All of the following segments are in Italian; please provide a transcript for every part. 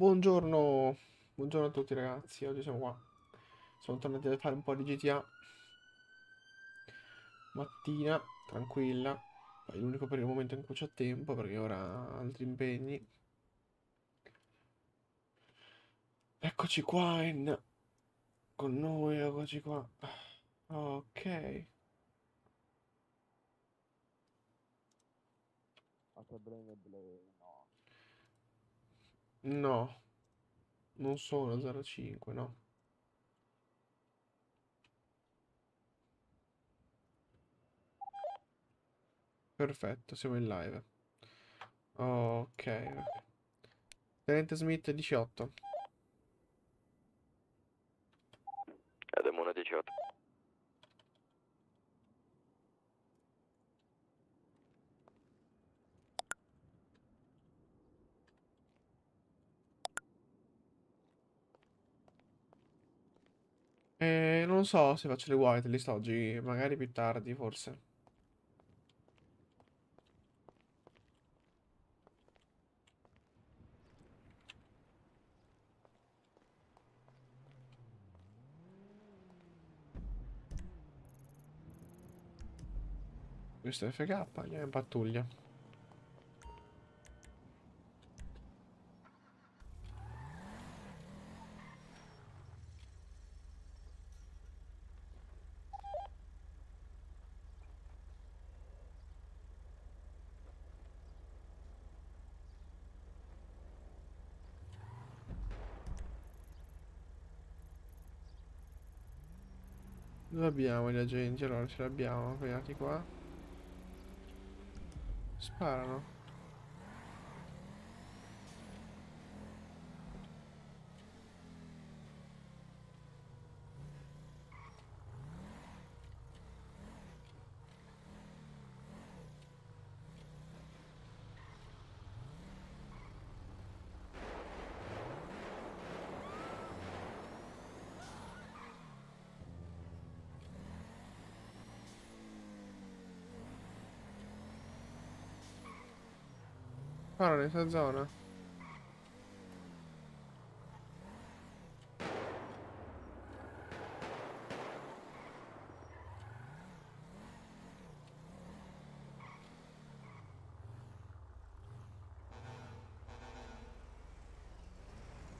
Buongiorno, buongiorno a tutti ragazzi, oggi siamo qua. Siamo tornati a fare un po' di GTA. Mattina, tranquilla. È l'unico per il momento in cui c'ho tempo perché ora ho altri impegni. Eccoci qua in... con noi, eccoci qua. Ok. No, non sono 05, no. Perfetto, siamo in live. Ok. Tenente Smith 18. Adam 118. Eh, non so se faccio le whitelist oggi, magari più tardi forse. Questo è FK, andiamo in pattuglia. Dove abbiamo gli agenti? Allora, ce li abbiamo appaiati qua. Sparano. In questa zona.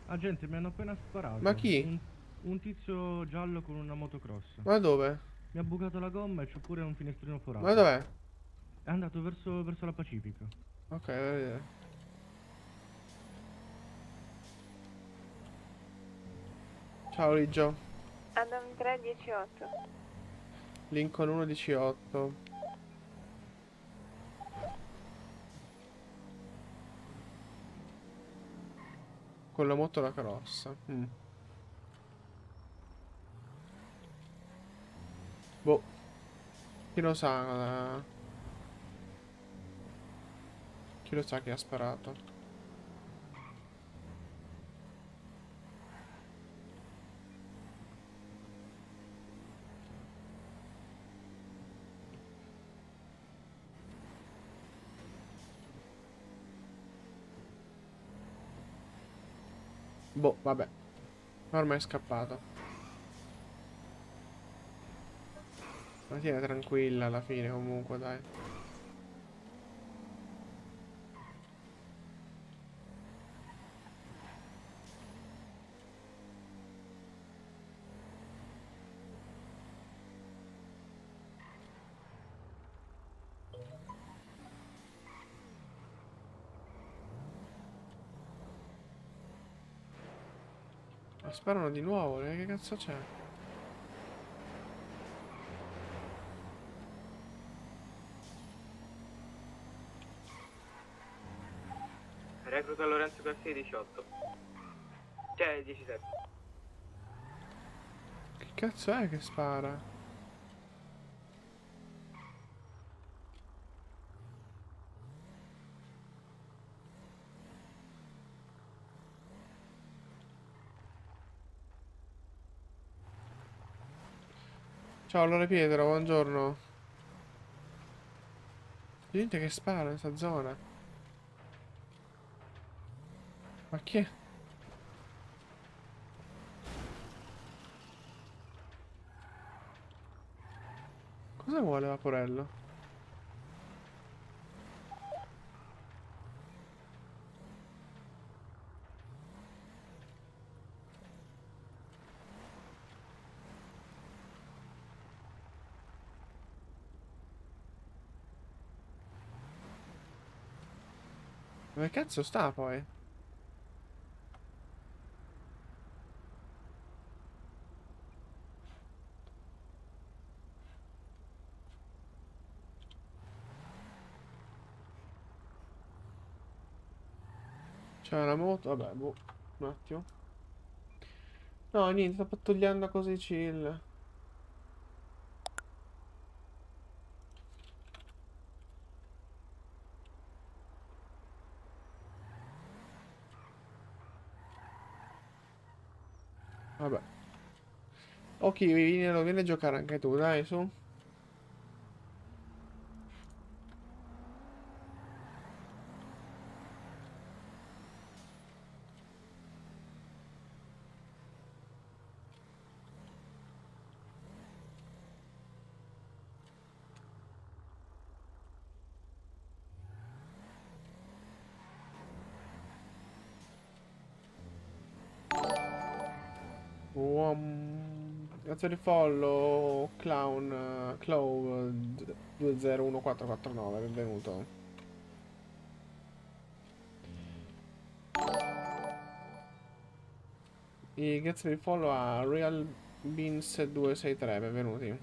Agente, mi hanno appena sparato. Ma chi? Un, un tizio giallo con una motocross. Ma dove? Mi ha bucato la gomma e c'ho pure un finestrino forato. Ma dov'è? È andato verso, verso la Pacifica. Ok, vai a vedere. Ciao Ligio. Adam 318. Lincoln 118. Con la moto la carrozza. Mm. Boh. Chi lo sa? Chi lo sa che ha sparato? Boh, vabbè. Ormai è scappato. Ma tieni tranquilla alla fine comunque, dai. Sparano di nuovo, eh, che cazzo c'è? Recluta Lorenzo Garcia 18. Cioè 17. Che cazzo è che spara? Ciao, allora Pietro, buongiorno. C'è gente che spara in questa zona. Ma chi è? Cosa vuole Vaporello? Cazzo sta poi? C'è una moto, vabbè, boh, un attimo. No, niente, sto pattugliando così chill. Vabbè. Ok, vieni, vieni a giocare anche tu, dai, su. Di follow, clown, uh, clow uh, d- 201449, benvenuto. E grazie di follow a Real Beans 263, benvenuti.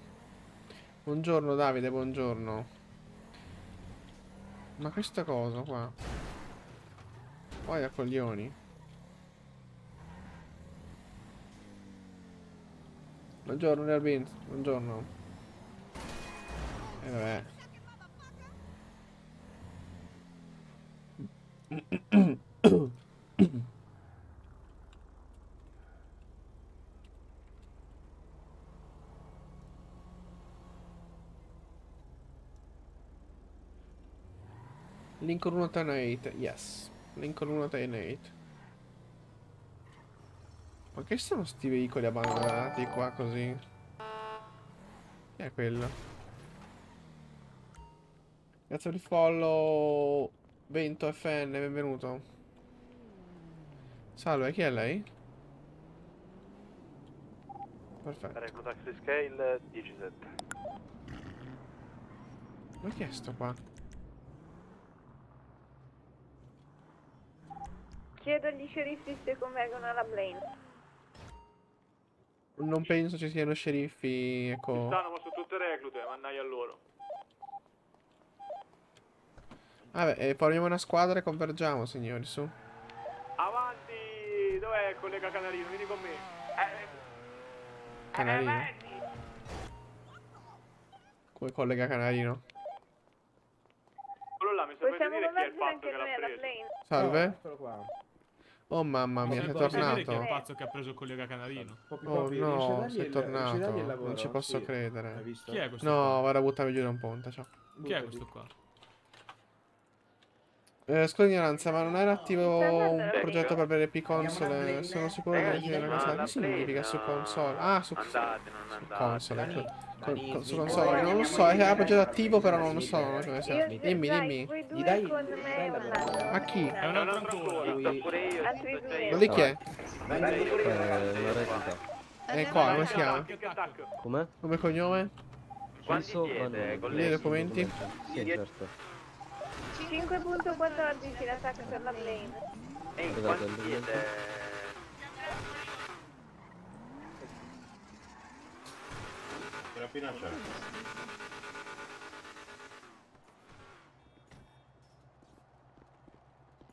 Buongiorno Davide, buongiorno. Ma questa cosa qua? Poi a coglioni. Buongiorno Beans, buongiorno. E vabbè. Lincoln 110, yes. Lincoln 110. Ma che sono sti veicoli abbandonati qua così? Che è quello? Grazie per il follow Vento FN, benvenuto. Salve, chi è lei? Perfetto. Taxi Scale 17. Ma chi è sto qua? Chiedo agli sceriffi se convengono alla Blaine. Non penso ci siano sceriffi, ecco. Stanno ma su tutte reclute, mannaggia a loro. Vabbè, eh, formiamo una squadra e convergiamo, signori, su. Avanti! Dov'è il collega Canarino? Vieni con me. Canarino. Come collega Canarino? Quello là mi sapete dire chi è il anche che l'ha preso? Salve? Eccolo qua. Oh mamma mia, sei dire che è tornato? pazzo che ha preso il collega Canarino? Oh no, sei tornato. Non ci posso Sì. credere. Chi è questo No, qua? vado a buttarmi giù da un ponte, ciao. Chi è questo qua? Eh, scusa ignoranza, ma non era attivo un progetto per avere P-console? Sono sicuro che sia una ma cosa. Che significa su console? Ah, su Andate, non su console. Ecco. Con- con- su console, non lo so, è un progetto attivo, però non lo so. non so come sia. Io, Dimmi, dimmi. Gli dai- con. A chi? È un altro ancora. Ma lì chi è? Sto qua. È qua, come si chiama? Come? Come cognome? Quanti siete? I documenti? Sì, certo. 5.14 l'attacco per la Blaine. Ehi, Scusate, quanti il documento? siete?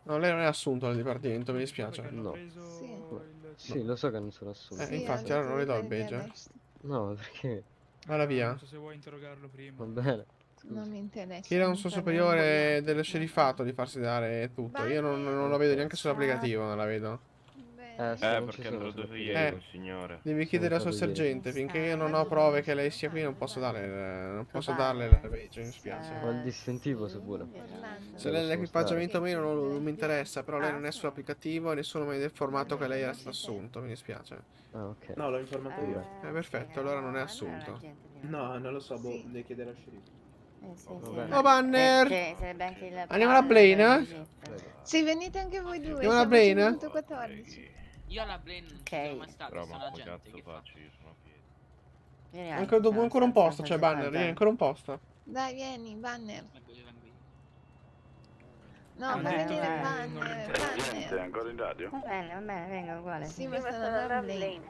No, lei non è assunto al dipartimento, mi dispiace. No. Sì. Sì, lo so che non sono assunto. Eh, infatti, allora non le do il badge. No, perché? Vada via. Non so se vuoi interrogarlo prima. Va bene. Non mi interessa. Chiede a un suo superiore dello sceriffato di farsi dare tutto. Io non, non lo vedo neanche sull'applicativo, non la vedo. Bene. Eh, sì, Eh, perché andato soprattutto ieri Eh. signore. Devi chiedere alla sua stato ieri. sergente. Finché io non ho prove che lei sia qui, non posso dare. Non posso darle la legge, mi spiace. Ho il distintivo se vuole. Se lei ha l'equipaggiamento meno non, non mi interessa, però lei non è sull'applicativo e nessuno mi ha informato che lei era stato assunto, mi dispiace. Ah, ok. No, l'ho informato io. Eh, perfetto, allora non è assunto. No, non lo so, boh, devi chiedere al sceriffo. Eh, sì, sì. Oh, Banner! Perché anche Andiamo alla eh? regista. Sì, venite anche voi due. Andiamo alla Blaine? 114. Io alla Blaine non ci Ok. sono mai stato, Però sono agente. cazzo Che fa? faccio? Io sono a piedi. Io neanche, Ancora, un posto, c'è senza banner, vieni, ancora un posto. Dai, vieni, banner. No, ma venire banner, banner. ancora in radio? Va bene, va bene, venga, uguale. Sì, ma stanno sono Blaine. Blaine.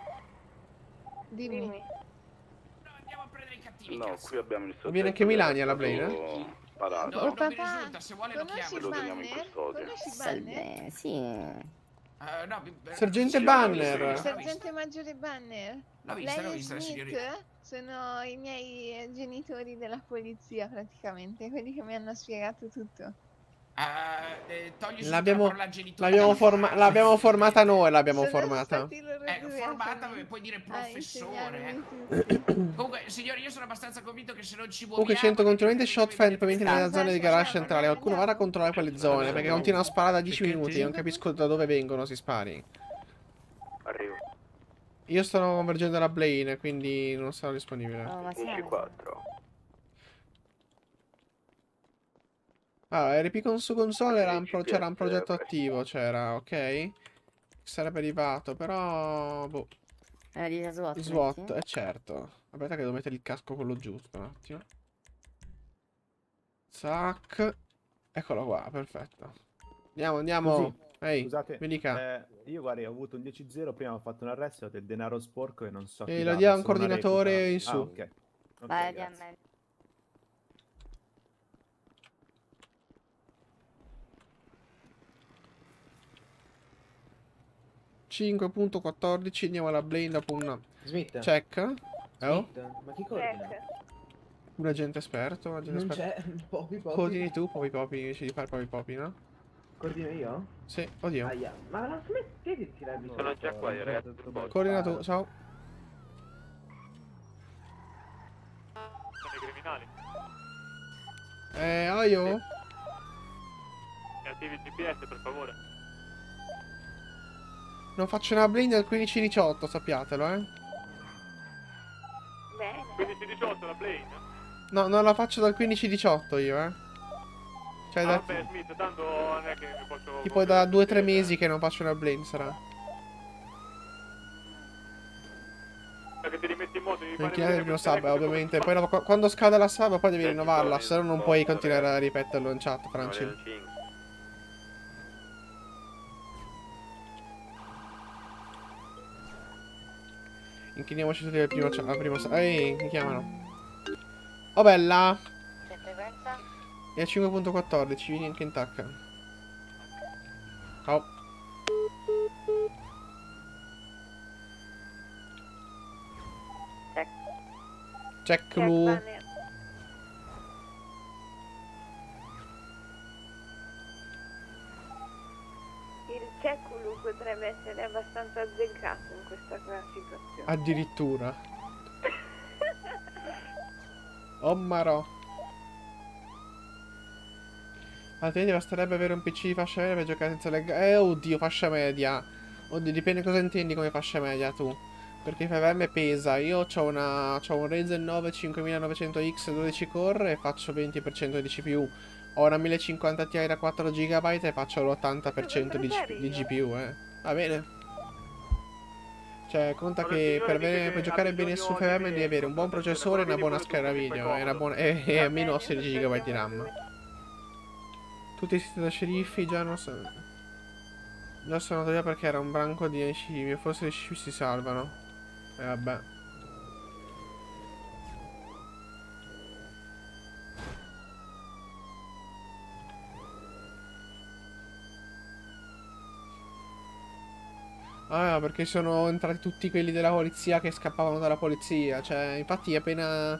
Dimmi. Dimmi. No, andiamo a prendere i cattivi. No, qui abbiamo il soggetto. viene anche Milani che è alla stato Blaine, Parato. No, papà, risulta, se vuole lo chiamo. Lo teniamo in custodia. Conosci Banner? Salve, sì. Eh, no, eh, Sergente sì, Banner. Sergente Maggiore Banner? L'ho vista, l'ho Lei e vista, Smith signorina. sono i miei eh, genitori della polizia praticamente, quelli che mi hanno spiegato tutto. Togli subito L'abbiamo- la L'abbiamo, forma- l'abbiamo formata noi, l'abbiamo Sono formata. Eh, formata, puoi dire a professore. eh. Comunque, signori, io sono abbastanza convinto che se non ci muoviamo... Comunque 100 continuamente shot fan per provenienti nella zona di garage centrale. Qualcuno vada a controllare quelle zone perché continuano a sparare da 10 minuti. Non capisco da dove vengono si spari. Arrivo. Io sto convergendo alla Blaine, quindi non sarò disponibile. Oh, ma siamo... 4. Ah, RP con su console era un pro- c'era un progetto attivo, c'era, ok? Sarebbe arrivato, però... Boh, Eh, di SWAT, SWAT, metti? eh certo. Aspetta che devo mettere il casco quello giusto, un attimo. Zac. Eccolo qua, perfetto. Andiamo, andiamo. Così, Ehi, Scusate, vieni qua. eh, io guardi, ho avuto un 10-0, prima ho fatto un arresto del denaro sporco e non so E chi lo darlo, dia a un coordinatore in su. Ah, ok. Ok, Vai, 5.14, andiamo alla Blaine dopo una Smith, check. Oh, ma chi coordina? Un agente esperto, un agente Non esperto. c'è, Poppy Poppy. Coordini tu, Poppy Poppy, invece di fare Poppy Poppy, no? Coordino io? Sì, oddio. Aia, ma non smettete di tirarmi Sono già qua, io, ragazzi. Coordina tu, ciao. Sono i criminali. Eh, oh io? E attivi il GPS, per favore. Non faccio una blind al 15-18, sappiatelo, eh. Bene. 15-18, la Blaine. No, non la faccio dal 15-18 io, eh. Cioè, Ah, da, vabbè, Smith, tanto non è che mi posso... tipo da 2-3 mesi che non faccio una blind, sarà. Perché ti rimetti in moto di fare... Il primo queste sub, ovviamente. Poi quando scade la sub poi devi rinnovarla, se no non puoi continuare a ripeterlo in chat, Franci. Inchiniamoci tutti al primo, al primo sub. Ehi, mi chiamano. Oh bella! Frequenza? E a 5.14, vieni anche in tacca. Ciao. Check. Check Check potrebbe essere abbastanza azzeccato in questa situazione. Addirittura. Oh maro. Altrimenti basterebbe avere un PC di fascia media per giocare senza lag. Eh, oddio, fascia media. Oddio, dipende cosa intendi come fascia media tu. Perché FVM pesa. Io ho una. Ho un Ryzen 9 5900X 12 core e faccio 20% di CPU. Ho una 1050 Ti da 4 GB e faccio l'80% di, di GPU, eh. Va bene. Cioè, conta che per, avere- per giocare bene su me, devi avere un buon processore e una buona scheda video e, una buona, e, e almeno bene, 16 GB di RAM. Tutti i siti da sceriffi già non sono... Già sono andato via perché era un branco di scimmie, forse le scimmie si salvano. E vabbè. Ah, perché sono entrati tutti quelli della polizia che scappavano dalla polizia. Cioè, infatti appena...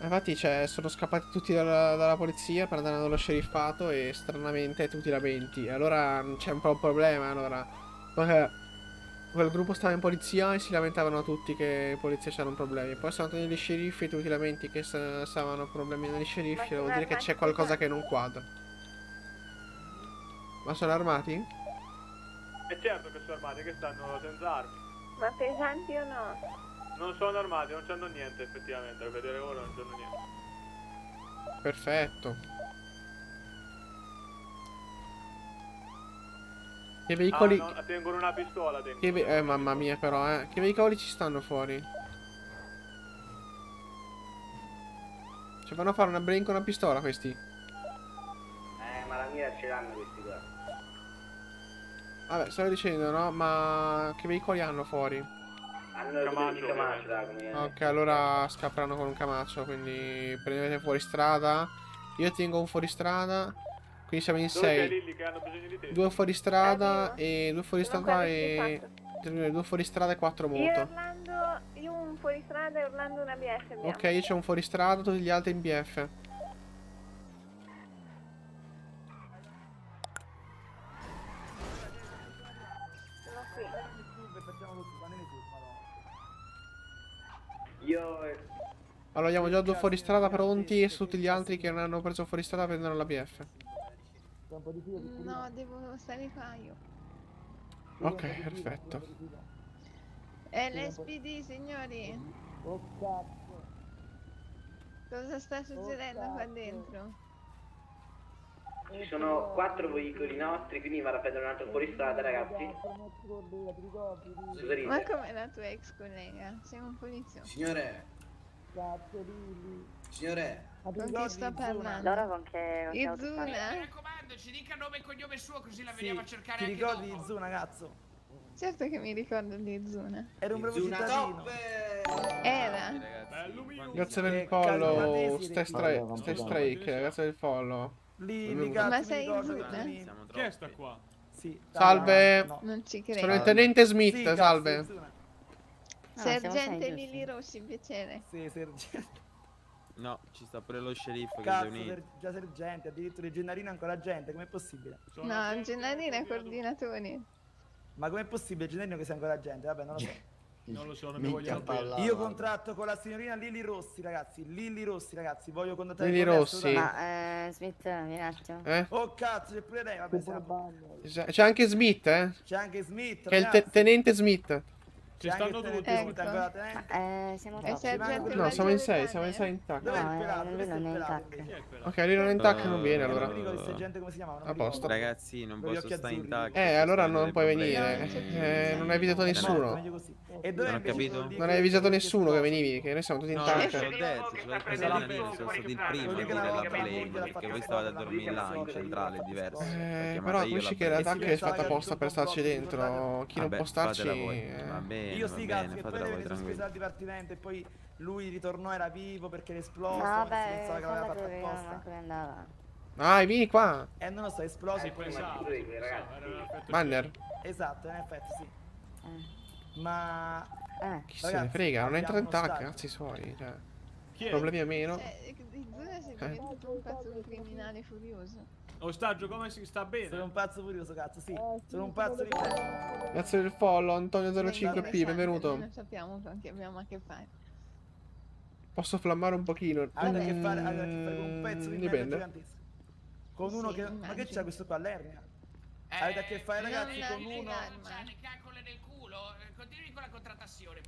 Infatti, cioè, sono scappati tutti dalla, dalla polizia per andare dallo sceriffato e stranamente tutti lamenti. E allora c'è un po' un problema, allora. Perché Quel gruppo stava in polizia e si lamentavano tutti che in polizia c'erano problemi. Poi sono andati negli sceriffi e tu ti lamenti che stavano problemi negli sceriffi. Vuol dire che c'è qualcosa che non quadra. Ma sono armati? E certo che sono armati, che stanno senza armi. Ma pesanti o no? Non sono armati, non c'hanno niente effettivamente, a vedere ora non c'hanno niente. Perfetto. Che Ah, veicoli... no, tengono una pistola dentro. Che ve- eh, mamma mia però, eh. Che veicoli ci stanno fuori? Ci vanno a fare una brain con una pistola questi? Eh, ma la mira ce l'hanno questi qua. Vabbè, stavo dicendo, no? Ma che veicoli hanno fuori? Hanno due di Camacho, da come... Ok, allora scapperanno con un camaccio, quindi prendete fuori strada. Io tengo un fuoristrada. Quindi siamo in Dove c'è 6. Lilli che hanno bisogno di te? Due fuoristrada e due fuoristrada e. Due fuoristrada e quattro Io moto. Orlando, io un fuoristrada e Orlando una BF abbiamo. Ok, io c'ho un fuoristrada, tutti gli altri in BF. Sono qui. Io... eh, Allora abbiamo già due fuoristrada pronti e su tutti gli altri che non hanno preso fuoristrada prendono la BF. No, devo stare qua io. Ok, perfetto. È l'SPD, signori. Cosa sta succedendo qua dentro? Ci sono quattro veicoli nostri, quindi vado a prendere un altro fuoristrada, ragazzi. Cosa Ma come la tua ex collega? Sei un poliziotto. Signore, signore, Con chi sto parlando? Loro con che... Izuna? mi raccomando, ci dica nome e cognome suo così la veniamo a cercare ti anche ricordi dopo. di Zuna, cazzo? Certo che mi ricordo di Izuna. Era un bravo Zuna cittadino. Era. Grazie per il Che follow, stai strike, per il follow. Lì, Ma lì, cazzo, Ma sei che Zunino- Chi è sta qua? Sì. Salve. no. Non ci Sono credo. il tenente Smith, Sì, cazzo, salve. Zuna. Ah, Sergente Lili Rossi, piacere. Sì, sergente. No, ci sta pure lo sceriffo che si è Cazzo, unito. ser- già sergente, addirittura il Gennarino è ancora agente, com'è possibile? No, Gennarino è coordinatore. Ma com'è possibile il Gennarino che sia ancora agente? Vabbè, non lo so. Non lo so, non mi vogliono bene. Io contratto con la signorina Lili Rossi, ragazzi. Lili Rossi, ragazzi. Voglio contattare Lili Rossi? Ma, eh, Smith, vieni un attimo. Eh? Oh cazzo, c'è pure lei, vabbè, siamo- C'è c'è anche Smith, eh? C'è anche Smith, Che è il te- tenente Smith. Ci stanno tutti. Ecco. Eh, siamo troppi. sergente No, siamo in maggiore 6, siamo in Tania. 6 intact. Dov'è il No, eh, pelato? lui Dove sta non il è in pelato, tac. Ok, lui non è in tac, non viene Eh, allora. Non mi ricordo il sergente come si chiama. non A mi posto. Ragazzi, non posso stare in tac. Eh, allora non puoi venire. dei No, problemi. Eh, non hai Eh, no, nessuno. E dove Non ho capito. lì Non hai avvisato nessuno che venivi, che noi siamo tutti in No, l'ho Tac. detto, prendendo Gennarino la sono stato il primo a dire la lui, perché voi stavate a dormire là in centrale, diverso. Eh, però capisci che la tac è fatta apposta per starci dentro. Chi non può starci. eh. Va bene, Io bene, cazzi, che poi sospesa tranquilli. dal dipartimento e poi lui ritornò, era vivo perché era esploso. No, si vabbè, pensava che l'aveva fatto apposta. come andava. Dai, vieni qua. E non lo so, è esploso e poi Banner. Esatto, in effetti sì. Eh. Ma Eh. Chi se ne Ragazzi, frega, non entra in uno cazzi suoi. Cioè. Chi è? Problemi a meno. Cioè, Izuna si è Eh. diventato un pazzo di criminale furioso. Ostaggio, come si sta sono bene? un pazzo furioso, cazzo, sì. Sono un pazzo di me. Grazie del follow, Lei Antonio05P, sa, benvenuto. Non sappiamo con chi abbiamo a che fare. Posso flammare un pochino? Avete a che fare, avete a che fare con un pezzo di Mm, merda Dipende. gigantesco. Con uno Sì, che. Ma che immagino. c'ha questo qua? L'ernia? Avete a che fare, ragazzi, con uno. C'ha le caccole nel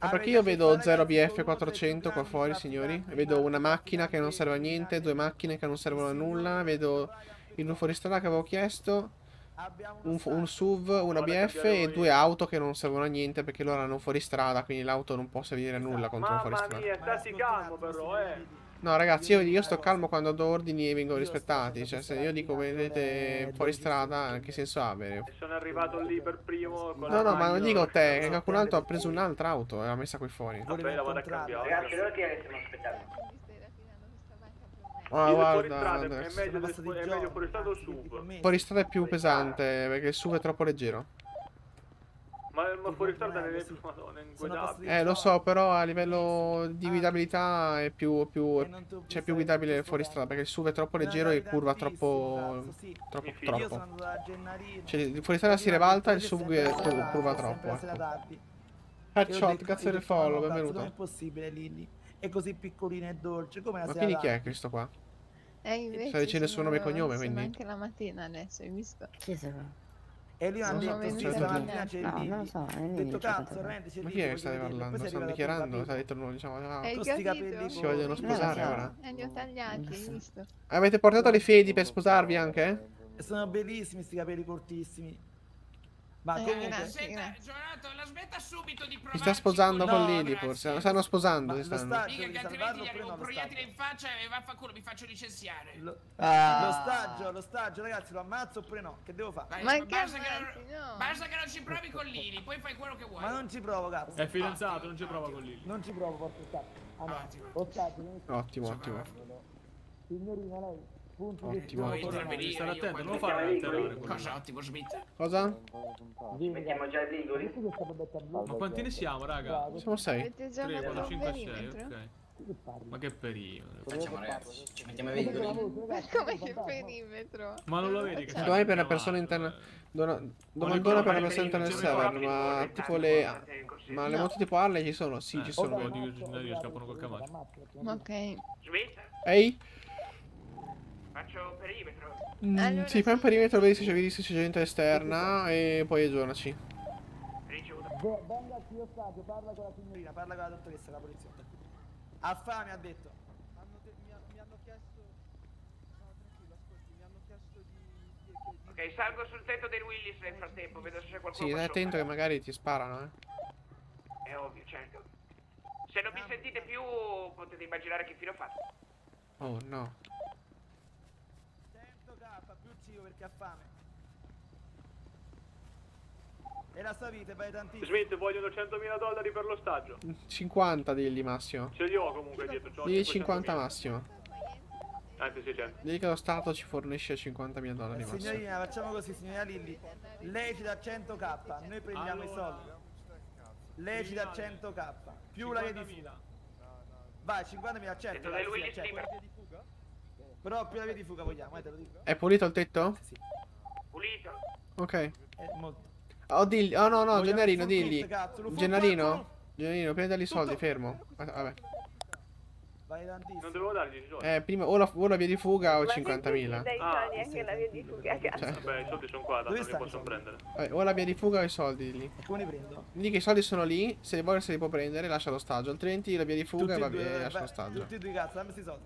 Ah, perché io vedo fare, 0 ragazzi, con uno dei BF400 qua fuori, signori. Vedo una macchina che non serve a niente, due macchine che non servono a nulla. Vedo il due fuoristrada che avevo chiesto, un, un SUV, una BF e due auto che non servono a niente perché loro hanno un fuoristrada, quindi l'auto non può servire a nulla contro un Mamma fuoristrada. mia, stati calmo però, eh. No, ragazzi, io, io sto calmo quando do ordini e vengono rispettati. Cioè, se io dico vedete fuori strada, che senso ha avere? E sono arrivato lì per primo No, no, ma non dico te, che qualcun altro ha preso un'altra auto e l'ha messa qui fuori. Vabbè, la vado a cambiare. Ragazzi, allora che stiamo aspettando? Ah, Il guarda, fuoristrada è meglio, giorni, fuoristrada o sub? Fuori strada è più pesante perché il SUV è troppo leggero. Ma, ma fuori strada comprendo, è sì. madonna, inguidabile. Eh, lo so, però a livello di guidabilità è più, più, non tu più guidabile fuori strada perché il SUV è troppo leggero e curva troppo, sì. troppo, troppo. andato da Gennarino. Cioè, fuori strada si ribalta e il SUV è- curva troppo. Ecco. Headshot, grazie del follow, benvenuto. Non è possibile Lilli. È così piccolina e dolce, come la Ma quindi chi è questo qua? E invece Stai dicendo il suo nome e cognome, quindi? anche la mattina adesso, hai visto? Chi quello? E lui ha detto, sì, stamattina c'è No, non lo so, detto, dice cazzo, veramente c'è Ma chi è che. Poi parlando? Stanno dichiarando? capito? State tornando, diciamo, ah, Hai Con sti capito? capelli si vogliono No, sposare no. ora? E li ho tagliati, hai visto? Avete portato le fedi per sposarvi anche? Sono bellissimi sti capelli cortissimi. Ma Eh, comunque... Senta, Giovanotto, la smetta subito di Si provare. sta sposando con No, Lily grazie. forse? Lo stanno sposando, Ma si lo stanno. staggio Mica che altrimenti gli arrivo un lo proiettile in faccia e vaffanculo, mi faccio licenziare. Lo, Ah. lo staggio, lo staggio, ragazzi, lo ammazzo oppure no? Che devo fare? Vai, Ma che basta, che non, no? basta che non ci provi con Lili, poi fai quello che vuoi. Ma non ci provo, cazzo. È fidanzato, non ci prova con Lili. Non ci provo, porco. Ah no, lo non Ottimo, ottimo. Signorina, lei. Ottimo. di Puoi fuoco, intervenire stare io attento, quando- non fare alterare. Cosa ottimo, Smith? Cosa? Mettiamo già i rigori. Visto che sta betta blu? Ma quanti ne siamo, raga? Siamo sei. Avete già 3, fatto 4, un 5, 6, perimetro? ok. Ma che perimetro. Facciamo ragazzi, ci mettiamo i veicoli. Ma come che perimetro? Ma non lo vedi che c'è Domani per una persona interna. Dona... Domandona per una persona interna c'è server, ma tipo le. Ma le moto tipo Harley ci sono? Sì, ci Eh, sono. scappano col Camacho. Ok. Smith, Ehi? Faccio perimetro. Mm, Allora sì, fai un perimetro, vedi se c'è, vedi se c'è gente esterna e poi aggiornaci. Ricevuto. Ve- Venga qui lo staggio, parla con la signorina, parla con la dottoressa, la poliziotta. Ha fame, ha detto. mi, hanno chiesto... No, tranquillo, ascolti, mi hanno chiesto di... Ok, salgo sul tetto dei Willis nel frattempo, vedo se c'è qualcuno Sì, stai attento che magari ti sparano, eh. È ovvio, certo. Se non mi sentite più, potete immaginare che fine ho fatto. Oh no. 100k più cibo perché ha fame. E la sua vita vale tantissimo. Smith, vogliono 100.000 dollari per lo staggio. 50 digli massimo. Ce li ho comunque dietro. c'ho Digli 500.000. 50 massimo. Anzi, 600. Digli che lo Stato ci fornisce 50.000 dollari massimo. Signorina, facciamo così, signorina Lilli. Lei ci dà 100k, noi prendiamo i soldi. Lei ci dà 100k. Più la via di. Vai, 50.000 certo. Dai, Willis accetto. Però più la via di fuga vogliamo, eh, te lo dico. È pulito il tetto? Sì, Pulito. Ok. è molto. Oh, digli. Oh no, no, Vogliamo Gennarino, kit, cazzo, Gennarino? Gennarino, prendi dagli soldi, fermo. Ah, Vabbè. Vale tantissimo. Non dovevo dargli i soldi. Eh, prima o la, o la via di fuga o Ma se 50.000. dai Ah, soldi anche la via di fuga casa. Cioè, Vabbè, i soldi sono qua, tanto Dove li stanno i posso soldi? prendere. vabbè, o la via di fuga o i soldi lì. E come li prendo? Digli che i soldi sono lì, se li vuole se li può prendere, lascia lo stagio. Altrimenti la via di fuga Tutti e va via, lascia vai, lo stagio. Tutti e due cazzo, dammi sti soldi.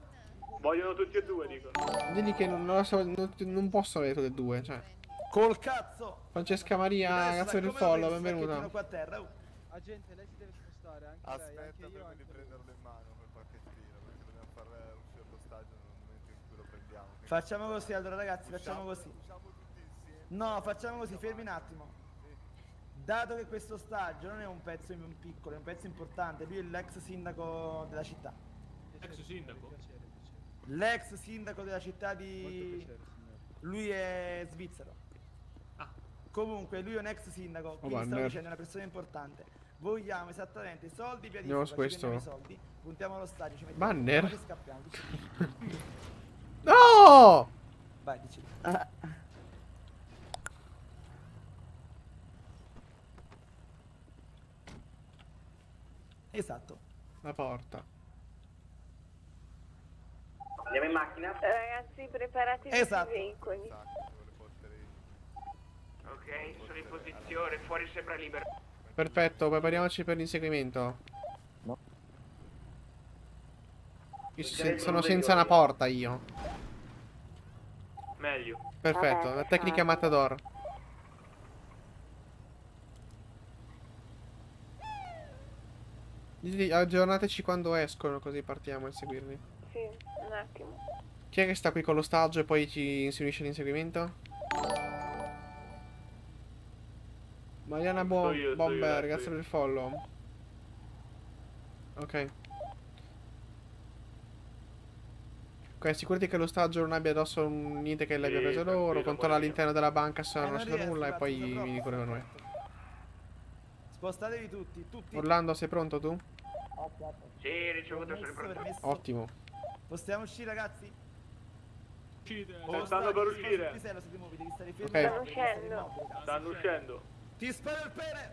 Vogliono tutti e due, dico. Digli che non, non, so- non, non possono avere tutte e due, cioè. Col cazzo! Francesca Maria, grazie per il follow, benvenuta. qua a terra? oh? Agente, lei si deve spostare anche Aspetta prima di prenderlo in mano quel pacchettino, perché dobbiamo far eh, uscire lo stadio nel momento in cui lo prendiamo. Facciamo così allora ragazzi, facciamo così. Usciamo tutti insieme. No, facciamo così, fermi un attimo. Dato che questo stagio non è un pezzo piccolo, è un pezzo importante, lui è l'ex sindaco della città. Ex sindaco. L'ex sindaco della città di... Lui è svizzero. Ah. Comunque, lui è un ex sindaco, quindi stavo banner. dicendo è una persona importante. Vogliamo esattamente i soldi ci prendiamo questo. i soldi, puntiamo allo stadio, ci mettiamo Banner? e scappiamo. No! Vai, dici. Esatto. La porta. Andiamo in macchina? Ragazzi, preparatevi Esatto. sui veicoli. Ok, sono in posizione, fuori sembra libero. Perfetto, prepariamoci per l'inseguimento. Io se- sono senza una porta io. Meglio. Perfetto, Vabbè, la tecnica ah. matador. Aggiornateci quando escono così partiamo a inseguirli. Sì, un attimo. Chi è che sta qui con lo staggio e poi ci inseguisce l'inseguimento? Mariana Bo- io, Bomber, grazie per il follow. Ok. Ok, assicurati che lo staggio non abbia addosso un- niente che l'abbia preso loro, controlla all'interno della banca se Eh, non lasciato riesco, nulla e poi vieni pure con noi. Spostatevi tutti, tutti. Orlando, sei pronto tu? Sì, ricevuto, sono pronto. Ottimo. Possiamo uscire ragazzi? Uscite. Oh, stanno per uscire. Pisello, se ti muovi, devi stare fermo. Ok. devi stare uscendo. Stanno uscendo. Ti sparo il pene!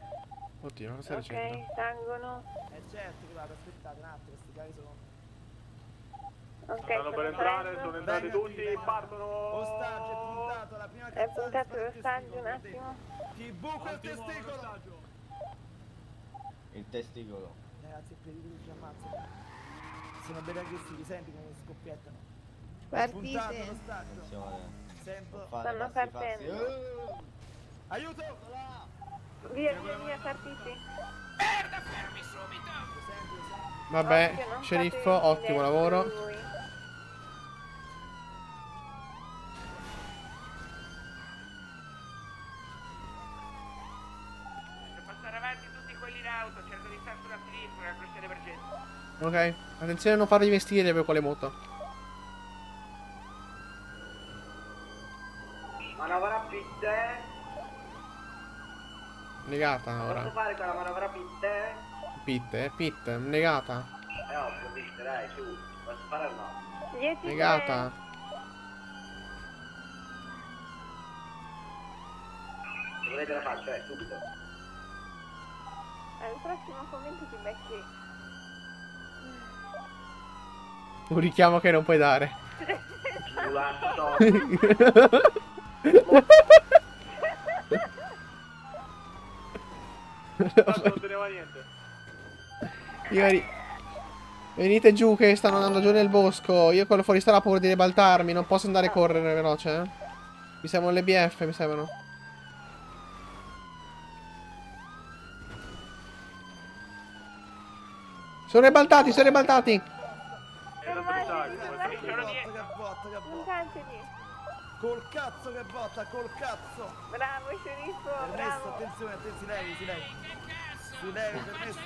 Oddio, cosa stai Ok, dicendo? salgono. Eh certo che vado, aspettate un attimo, questi cavi sono... Ok, Stanno per entrare, preso. sono entrati Venga, tutti, venga. partono. Ostaggio, è puntato, la prima È puntato l'ostaggio un attimo. Ti buco il testicolo! Il testicolo. Ragazzi, è pericolo ci ammazza. Sono belli aggressivi, senti come scoppiettano. Partite. Sento. Stanno partendo. Eh! Aiuto! Via, via, via, partiti. Merda, fermi subito! Vabbè, Occhio, sceriffo, ottimo lavoro. di lui. Per attenzione a non farli vestire per quelle moto. Manovra pitte. Negata Posso ora. fare quella manovra pitte? Pit, eh, Pit, negata. Eh ovvio, pitte, dai, su. Posso fare o no? 10 Negata. Se volete la faccio, eh, subito. Al prossimo commento ti becchi. Un richiamo che non puoi dare. Culasso. Tanto non teneva niente. Io Venite giù che stanno andando giù nel bosco. Io quello fuori strada ho paura di ribaltarmi. Non posso andare a correre veloce, eh. Mi servono le BF, mi servono. Sono ribaltati, sono ribaltati. Che botta. Puntateli. Col cazzo che botta, col cazzo. Bravo, sceriffo, Permesso, bravo. attenzione, attenzione, si levi, si levi. Si levi, permesso.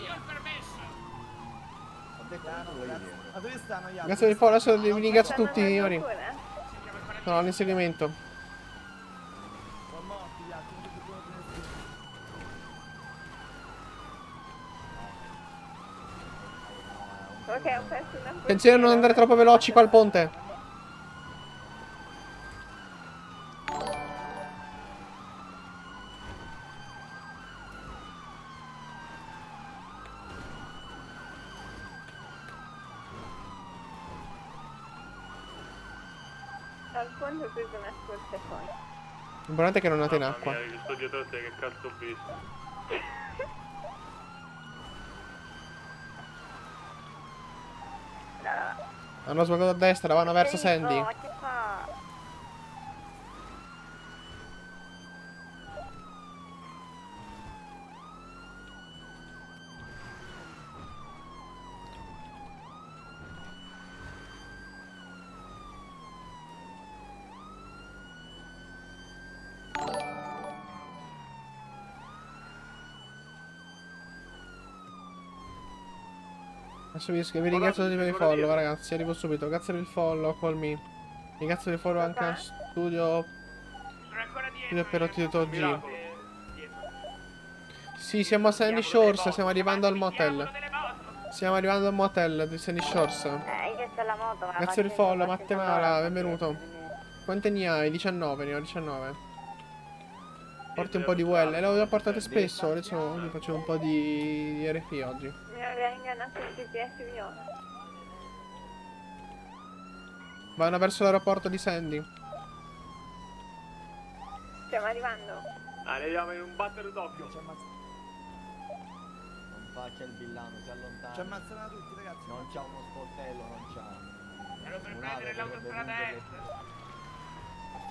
Piano, grazie. Ma dove stanno gli altri? Grazie per il follow, adesso vi ringrazio Stanno tutti, andando signori. ancora? Sono all'inseguimento. Sono morti gli altri, non si possono tenere Ok, ho perso una Attenzione a non andare troppo veloci qua al ponte. Al fondo ho preso una scorta poi. L'importante è che non andate in acqua. mia, sto dietro a te, che cazzo ho visto. Hanno sbagliato a destra, vanno verso Sandy. Ma che fa? Adesso vi, vi ringrazio tutti per il follow, ragazzi. Arrivo subito. Grazie per il follow, call me. Ringrazio per il follow anche a studio. Sono ancora dietro. Studio per Ottito G. Sì, siamo a Sandy Shores. Stiamo arrivando al motel. Stiamo arrivando al motel di Sandy Shores. Eh, Grazie per il follow, Mattemala, benvenuto. Quante ne hai? 19, ne ho 19. Porti un po' di well. E l'avevo già portate spesso, adesso vi faccio un po' di, di RP oggi. Aveva ingannato il GPS viola. Vanno verso l'aeroporto di Sandy. Stiamo arrivando. Ah, ne diamo in un battere d'occhio. Non faccia il villano, si allontana. ci ammazzano tutti ragazzi. Non c'ha uno sportello, non c'ha. Ero per prendere l'autostrada est.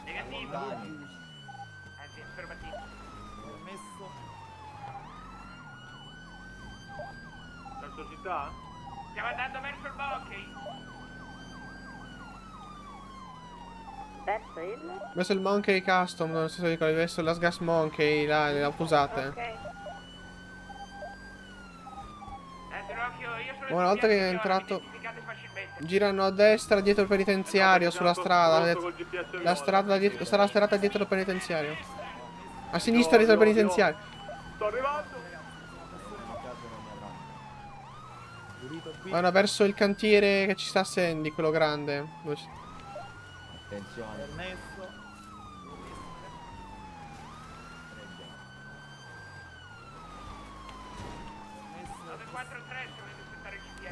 Negativo. Allontani. Eh sì, fermatissimo. Permesso. Verso città? Stiamo andando verso il bokeh. Verso il... Verso il Monkey Custom, non so se ricordi, verso la Sgas Monkey, là, le usate. Ok. Una volta che è entrato-. Girano a destra dietro il penitenziario, sulla strada. La strada dietro, sarà strada dietro il penitenziario. A sinistra dietro il penitenziario. Sto arrivando. Pulito B. Vanno verso il cantiere che ci sta a Sandy, quello grande. Attenzione. Permesso.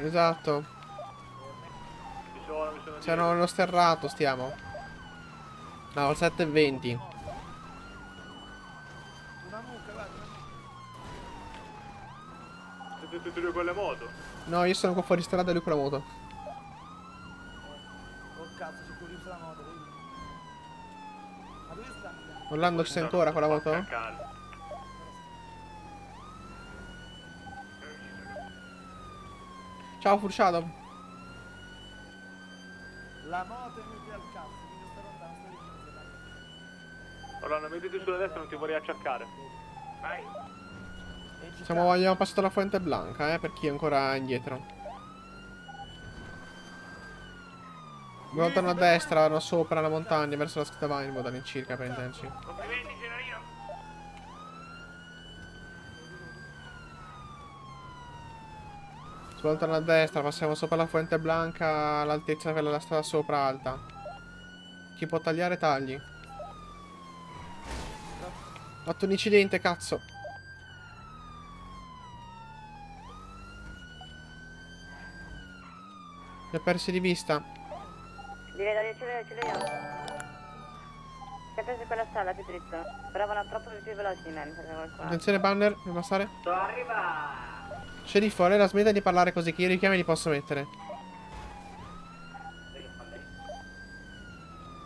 Esatto. Mi sono, mi sono C'erano nello sterrato, stiamo. No, al 7.20. Una mucca, guarda. Siete tutti e due con le moto? No, io sono qua fuori strada e lui con la moto. Oh cazzo, c'è quello sulla moto? Ma dove sta? Orlando ci sei ancora con la moto? Ciao Furshadow. La moto è inutile al cazzo, quindi sto lontano, sto là. Allora, mettiti sulla destra, non ti vorrei acciaccare. Vai. Città. Siamo, abbiamo passato la Fuente Blanca, eh, per chi è ancora indietro. Voltano a destra, vanno sopra la montagna, verso la scritta Vinewood all'incirca, per intenderci. Svoltano a destra, passiamo sopra la Fuente Blanca all'altezza della strada sopra alta. Chi può tagliare tagli. Ho fatto un incidente, cazzo. Li ho persi di vista. Li vedo, io ce l'ho io. Sempre su quella strada più dritto. Però vanno troppo più veloci di me, mi serve qualcuno. Attenzione banner, devi passare. Sto arrivando. Sceriffo, lei la smetta di parlare così che io i richiami li posso mettere.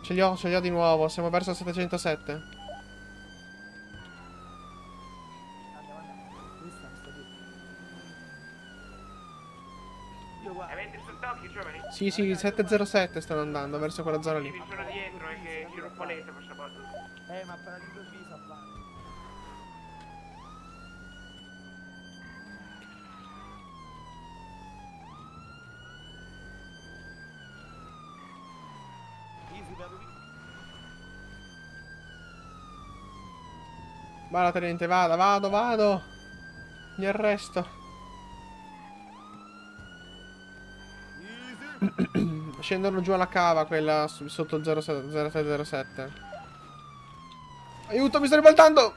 Ce li ho, ce li ho di nuovo, siamo verso il 707. Andiamo, andiamo. Dove sta sto qui? Io guarda. Avete sott'occhio, giovani? Sì, sì, 707 stanno andando verso quella zona lì. vi sono dietro e che giro un po' lento questa volta. Eh, ma appena all'improvviso appare. Vada tenente, vada, vado, vado. Mi arresto. Scendono giù alla cava, quella sotto il 0707. Aiuto, mi sto ribaltando!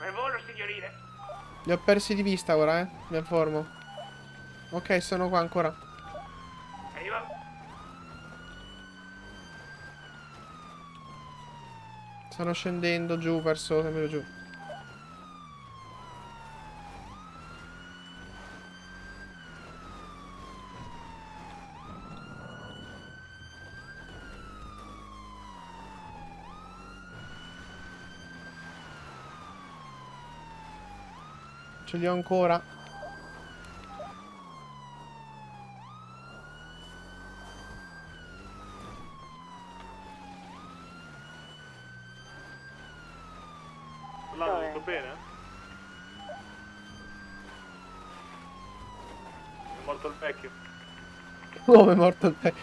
È volo, signorine. Li ho persi di vista ora, eh. Mi informo. Ok, sono qua ancora. Arrivo. Stanno scendendo giù verso sempre giù. Li ho ancora. Orlando, Dove? tutto bene? È morto il vecchio. Come è morto il pe...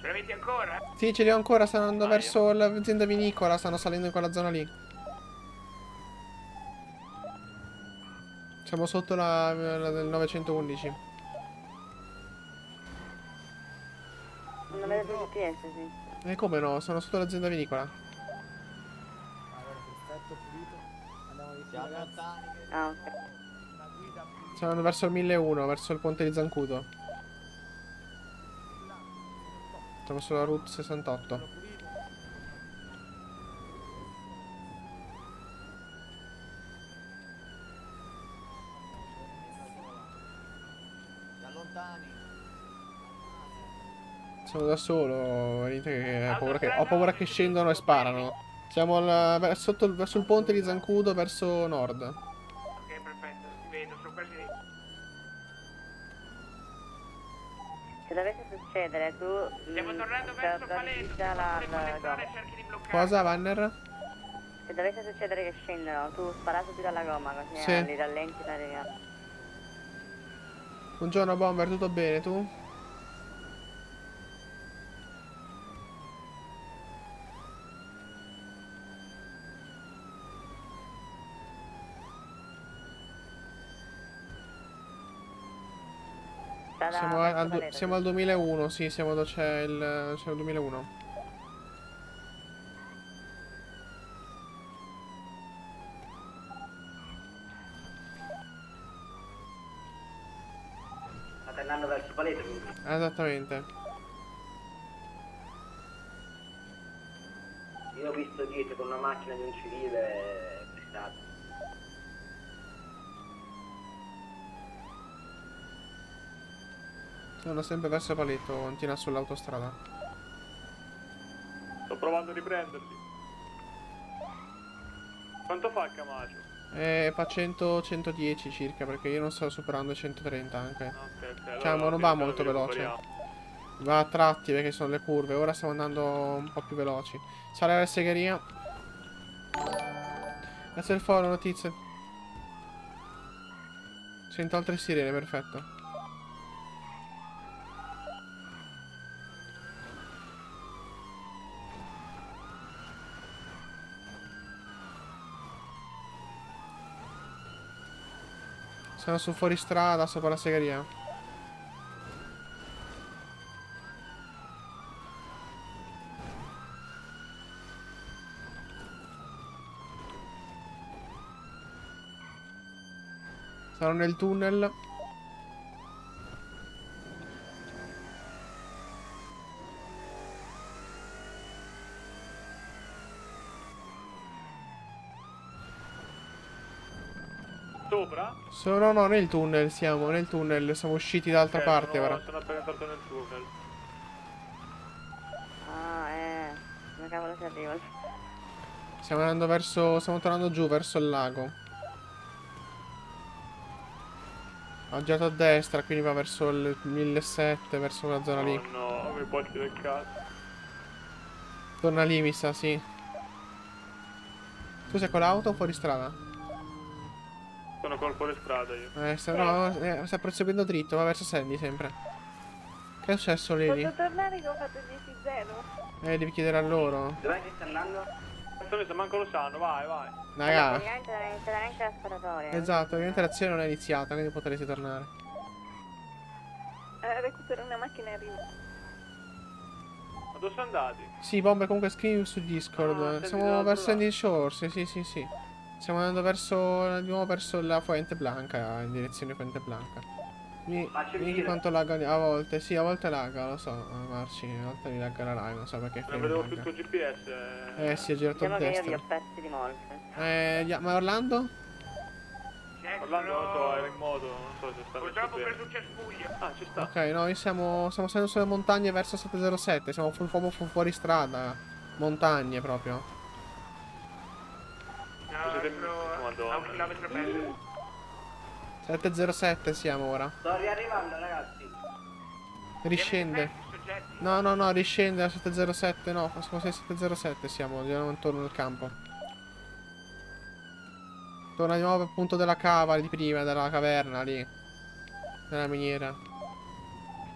Ce l'avete ancora? Sì, ce li ho ancora, stanno andando verso l'azienda vinicola, stanno salendo in quella zona lì. Siamo sotto la, la del 911. Non vedo più GPS, sì. E come no? Sono sotto l'azienda vinicola. Allora, perfetto, pulito. Andiamo di Siamo ragazzi. lontani. che- Ah, ok. Andando verso il 1001, verso il ponte di Zancudo. Siamo sulla route 68. pulito. Si allontani. Sono da solo, venite che ho paura che, ho paura che scendono e sparano. Siamo al- ver- sotto il- verso il ponte di Zancudo, verso nord. Ok, perfetto, ti vedo, sono quasi lì. Se dovesse succedere, tu... Stiamo mm, tornando verso Paletto, travisita la, la cerchi di bloccare. Cosa, Vanner? Se dovesse succedere che scendono, tu spara subito alla gomma, così Sì. li rallenti e arriviamo. Buongiorno Bomber, tutto bene tu? Strada Siamo al, du- siamo al 2001, sì, siamo dove c'è il... c'è il 2001. State andando verso quindi. Esattamente. Io ho visto dietro con una macchina di un civile prestato. Sono sempre verso Paletto, continua sull'autostrada. Sto provando a riprenderli. Quanto fa il Camacho? Eh, fa 100, 110 circa, perché io non sto superando i 130 anche. Ok, ok. Cioè, allora, non va molto veloce. recuperiamo. Va a tratti perché sono le curve. Ora stiamo andando un po' più veloci. Sale la segheria. Grazie del follow, notizie. Sento altre sirene, perfetto. Siamo su fuoristrada, sopra la segheria. Sono nel tunnel. Sopra? Sono no, nel tunnel siamo, nel tunnel, siamo usciti dall'altra Ok, parte ora. Sono appena entrato nel tunnel. Ah, eh. Come cavolo si arriva? Stiamo andando verso. Stiamo tornando giù verso il lago. Ho girato a destra, quindi va verso il 1700, verso quella zona lì. Oh no, mi porti del cazzo. Torna lì, mi sa, sì. Tu sei con l'auto o fuori strada? Sono col fuori strada io. Eh, sta, no, eh, sta proseguendo dritto, va verso Sandy sempre. Che è successo lì? Posso tornare che ho fatto 10-0? Eh, devi chiedere a loro. Dov'è che sta andando? Se manco lo sanno, vai, vai. Raga. Praticamente non è iniziata neanche la sparatoria. Esatto, ovviamente l'azione non è iniziata, quindi potresti tornare. Eh, recupero una macchina e arrivo. Ma dove sono andati? Sì, bombe comunque scrivi su Discord. Ah, Siamo verso Sandy Shores, sì, sì, sì. Stiamo andando verso. Di nuovo verso la Fuente Blanca, in direzione Fuente Blanca. Mi, giro. quanto lagga a volte, sì, a volte lagga, lo so, Marci, a volte mi lagga la live, non so perché Non vedevo più il tuo GPS. eh. Eh sì, ho girato a io vi destra. ho persi di molto. Eh, ma Orlando? Orlando non so, era in moto, non so se sta Purtroppo preso un cespuglio. Ah, ci sta. Ok, noi siamo, stiamo salendo sulle montagne verso 707, siamo fu- proprio fu- fuori strada, montagne proprio. Madonna. a un chilometro perso. 707 siamo ora. Sto riarrivando ragazzi. Riscende. No, no, no, riscende a 707, no, siamo 707 siamo, andiamo intorno al campo. Torna di nuovo al punto della cava di prima, della caverna lì. Nella miniera.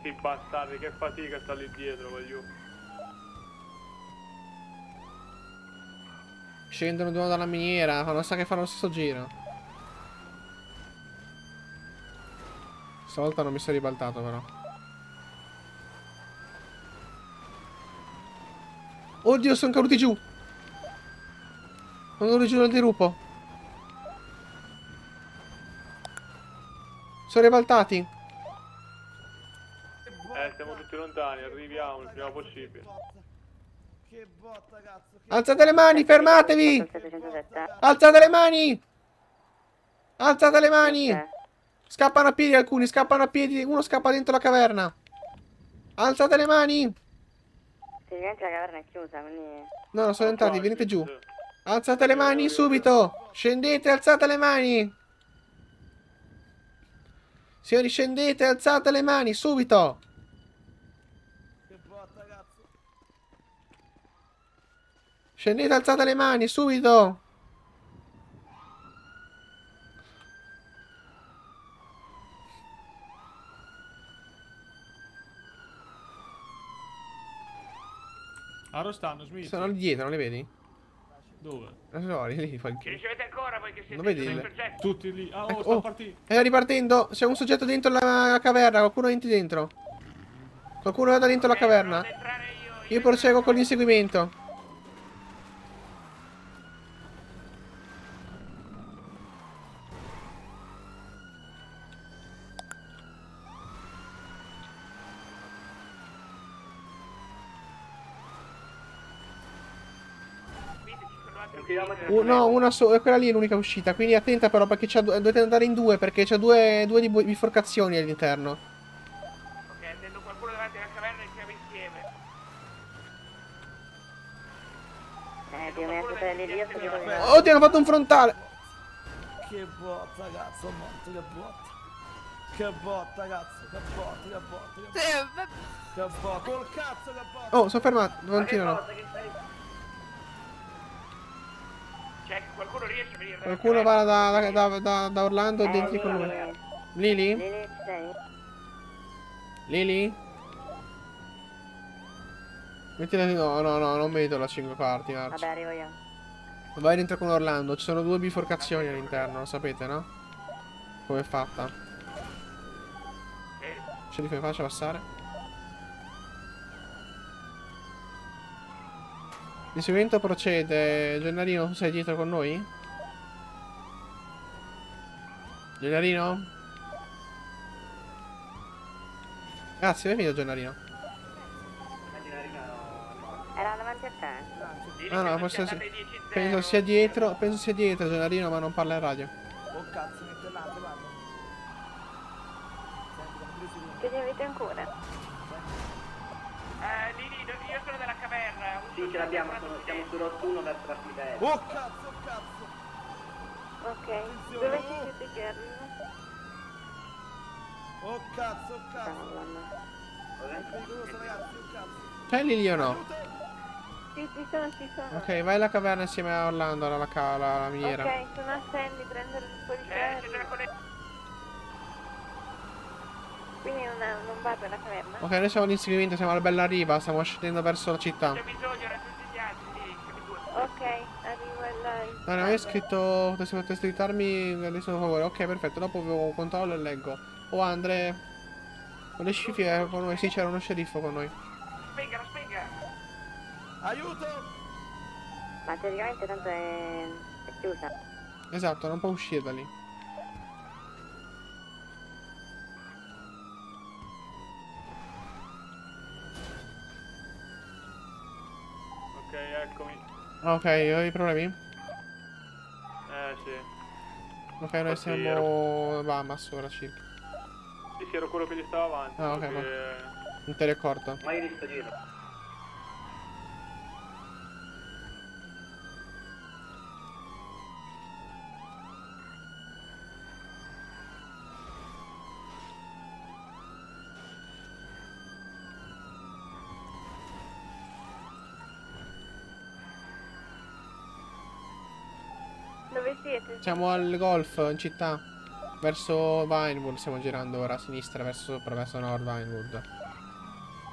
Sti bastardi, che fatica sta lì dietro, voglio. Scendono di nuovo dalla miniera, non sa che fanno lo stesso giro. Stavolta non mi sono ribaltato però. Oddio, sono caduti giù. Sono caduti giù dal dirupo. Sono ribaltati. Eh, siamo tutti lontani, arriviamo il prima possibile. Che botta, cazzo. Che... Alzate le mani, fermatevi. 707. Alzate le mani. Alzate le mani. Scappano a piedi alcuni, scappano a piedi. Uno scappa dentro la caverna. Alzate le mani. Praticamente la caverna è chiusa, quindi... No, non sono entrati, venite giù. Alzate le mani subito. Scendete, alzate le mani. Signori, scendete, alzate le mani subito. Che botta, cazzo. Scendete, alzate le mani subito. A Rostano, Smith. Sono lì dietro, non li vedi? Dove? Eh, no, lì, lì, Ci qualche... ricevete ancora voi che siete Non vedi il-? Tutti lì. Ah, oh, Ecco, sta oh, partendo. è ripartendo. C'è un soggetto dentro la caverna. Qualcuno entra dentro. Qualcuno vada dentro la caverna. Io proseguo con l'inseguimento. Un chilometro Uh, no, una sola, quella lì è l'unica uscita. Quindi attenta però perché dovete andare in due perché c'è due, due di biforcazioni all'interno. Ok, attendo qualcuno davanti alla caverna e siamo insieme. Eh, più o meno tutte le lì, io sto dietro di Oh, Oddio, hanno fatto un frontale. Che botta, cazzo, ho morto, che botta. Che botta, cazzo, che botta, che botta, che botta. Che botta, col cazzo che botta. Oh, sono fermato. Davanti no. Cioè, qualcuno riesce a venire Qualcuno va da, da, da, da- da Orlando e dentro con lui. Lili? Lili, sei? Lili? Mettila no, no, no, non vedo la 5 quarti, Arci. Vabbè, arrivo io. Vai dentro con Orlando, ci sono due biforcazioni all'interno, lo sapete, no? Come è fatta? Sceriffo mi faccia passare? L'inseguimento procede. Gennarino, tu sei dietro con noi? Gennarino? Grazie, benvenuto Gennarino. Era davanti a te. Ah no, forse si- penso sia dietro, penso sia dietro Gennarino, ma non parla in radio. Oh cazzo, mette là, guarda. Che ne avete ancora? Sì, ce l'abbiamo, siamo su Rot 1 verso la Fidel. Oh cazzo, oh cazzo. Ok, dove siete che arrivo? Oh cazzo, oh cazzo. È pericoloso ragazzi, oh cazzo. C'è Lili o no? Sì, ci sono, ci sono. Ok, vai alla caverna insieme a Orlando, alla, alla, alla miniera. Ok, sono a Sandy, prendere un po' di ferro. Quindi non, non vado alla caverna? Ok, noi siamo all'inseguimento, siamo alla bella riva, stiamo scendendo verso la città. C'è bisogno, raggiungi gli altri. Ok, arrivo alla... No, no, hai scritto. Se poteste aiutarmi, adesso per favore. Ok, perfetto, dopo avevo controllo e leggo. Oh Andre. Con le sciffie con noi. Sì, c'era uno sceriffo con noi. Spenga, lo spenga. Aiuto! Ma teoricamente tanto è, è chiusa. Esatto, non può uscire da lì. Ok, eccomi. Ok, hai problemi? Eh, sì. Ok, noi siamo. a Bahamas ora circa. Sì, sì, ero quello che gli stava avanti. Ah, ok, perché- Non te ne accorto. Ma io li sto dietro. Dove siete? Siamo al golf in città. Verso Vinewood stiamo girando ora a sinistra, verso sopra, verso nord Vinewood.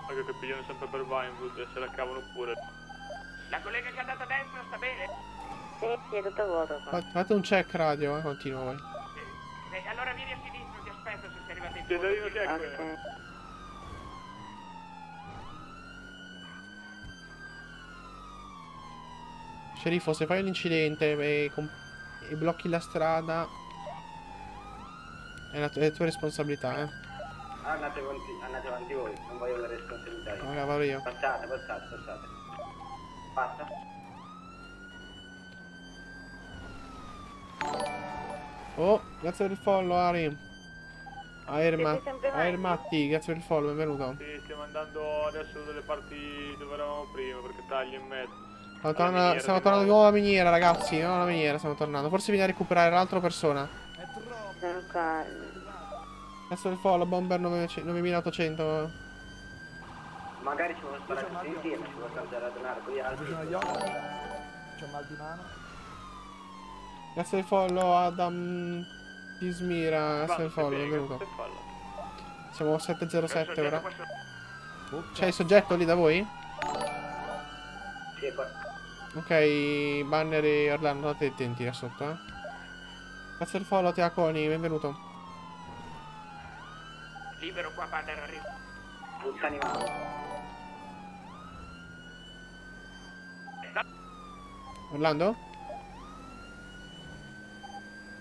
Occhio che pigliano sempre per Vinewood e se la cavano pure. La collega che è andata a destra sta bene? Sì, sì, è tutto vuoto qua. Fa- Fate un check radio, eh, continuo voi. Eh, allora vieni a sinistra, ti aspetto se sei arrivato in Piederino che è Ok. quello? Sceriffo, se fai un incidente e, com- e blocchi la strada, è, la è tua responsabilità, eh. Andate avanti, andate avanti voi, non voglio la responsabilità io. Ora vado io. Passate, passate, passate. Passa. Oh, grazie per il follow, Ari. Avanti? Airmatti, grazie per il follow, benvenuto. Sì, stiamo andando adesso dalle parti dove eravamo prima perché tagli in mezzo. Stiamo tornando, miniera stiamo di tornando di nuovo. alla miniera, ragazzi. Di nuovo alla miniera stiamo tornando. Forse viene a recuperare l'altra persona. Qua. Grazie del follow, Bomber 900 9800. Magari ci vuole sparare tutti insieme, ci vuole andare a radunare con gli altri. Occhi. C'ho mal di mano. Grazie del follow, Adam Dismira. Grazie del follow, benvenuto. Siamo 707 ora. C'è il soggetto lì da voi? Sì, è qua. Ok, banner e Orlando, state attenti là sotto, eh. Grazie al follow, Teaconi, benvenuto. Libero qua, partner, arrivo. Puzza animale. Orlando?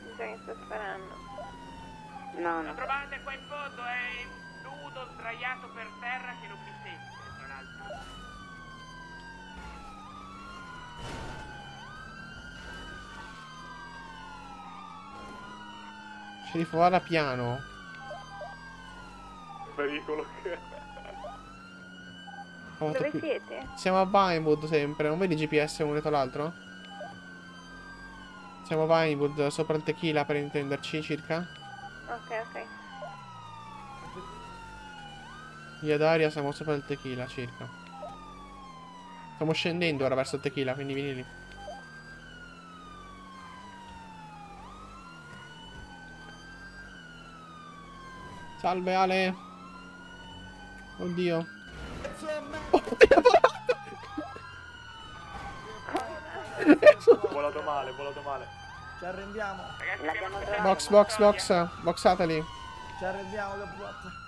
Mi sa che sta sparando. No, Lo trovate qua in fondo, è nudo, sdraiato per terra che non mi sente, tra l'altro. Sceriffo, vada piano. Pericolo che... Dove qui- siete? Siamo a Vinewood sempre, non vedi il GPS uno dietro l'altro? Siamo a Vinewood, sopra il tequila per intenderci circa. Ok, ok. Io ed Aria siamo sopra il tequila circa. Stiamo scendendo ora verso il tequila, quindi vieni lì. Salve Ale. Oddio. Volato male, volato male. Ci arrendiamo. Box, box, box. Boxateli. Ci arrendiamo, cappuotto.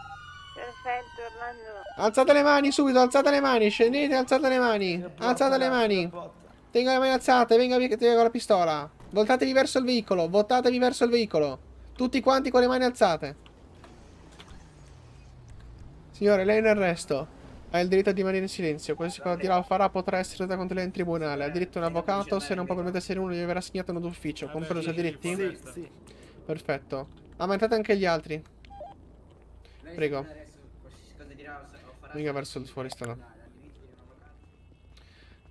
Perfetto, Orlando. Alzate le mani subito, alzate le mani, scendete, alzate le mani. Alzate le mani. Tengo le mani alzate, venga via che tengo la pistola. Voltatevi verso il veicolo, voltatevi verso il veicolo. Tutti quanti con le mani alzate. Signore, lei è in arresto. Ha il diritto di rimanere in silenzio. Qualsiasi cosa dirà o farà potrà essere usata contro lei in tribunale. Ha diritto a un avvocato, se non può permettersi uno gli verrà assegnato uno d'ufficio. Compreso i suoi diritti? Sì, sì. Perfetto. Aumentate anche gli altri. Prego. Venga verso il fuoristrada.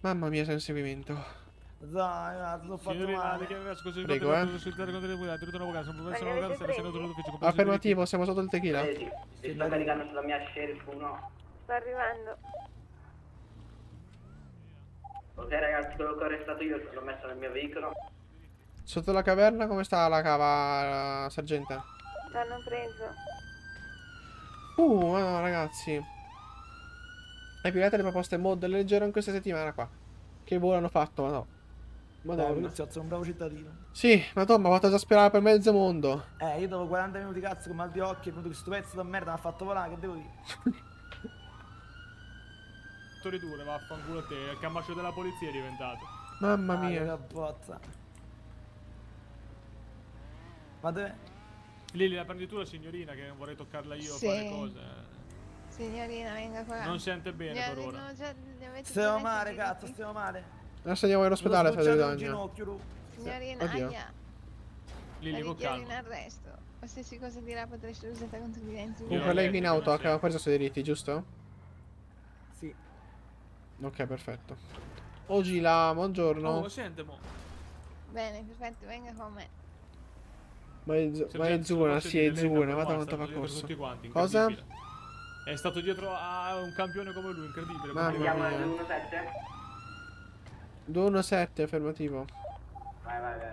Mamma mia, sei in seguimento. Dai, ma ti ho fatto Signorina, male. Prego, eh. un un Affermativo, siamo sotto il tequila. Sì, si sta caricando sulla mia sheriff 1. Sto arrivando. Ok ragazzi, quello che ho arrestato io l'ho messo nel mio veicolo. Sotto la caverna come sta la cava, sergente? L'hanno preso. Uh, no, ragazzi. Hai pigliate le proposte mod leggero in questa settimana qua. Che volo hanno fatto, ma no. Madonna. poliziotto, sono un bravo cittadino. Sì, madonna, mi ha fatto esasperare per mezzo mondo. Eh, io dopo 40 minuti cazzo con mal di occhi è venuto questo pezzo di merda, mi ha fatto volare, che devo dire? Fattori dure, vaffanculo a te, il camaccio della polizia è diventato. Mamma Ah, mia. che botta. Ma dove? Lili, la prendi tu la signorina che non vorrei toccarla io Sì. a fare cose. Signorina, venga qua. Non sente bene Mi per ora. già, Stiamo male, cazzo, stiamo male. Adesso andiamo all'ospedale avete Devo bisogno. ginocchio. Signorina, Oddio. aia. Lili, con dichiaro in calma. arresto. Qualsiasi cosa dirà potrà essere usata contro di in Comunque lei in auto ha preso i suoi diritti, giusto? Sì. Ok, perfetto. Oggi la buongiorno. Oh, sente mo. Bene, perfetto, venga con me. Ma è, ma è Zuna, sì, è Zuna, qua, quanto dietro corso. tutti quanti, Cosa? incredibile. È stato dietro a un campione come lui, incredibile. Andiamo al 17. 217, affermativo. Vai, vai, vai.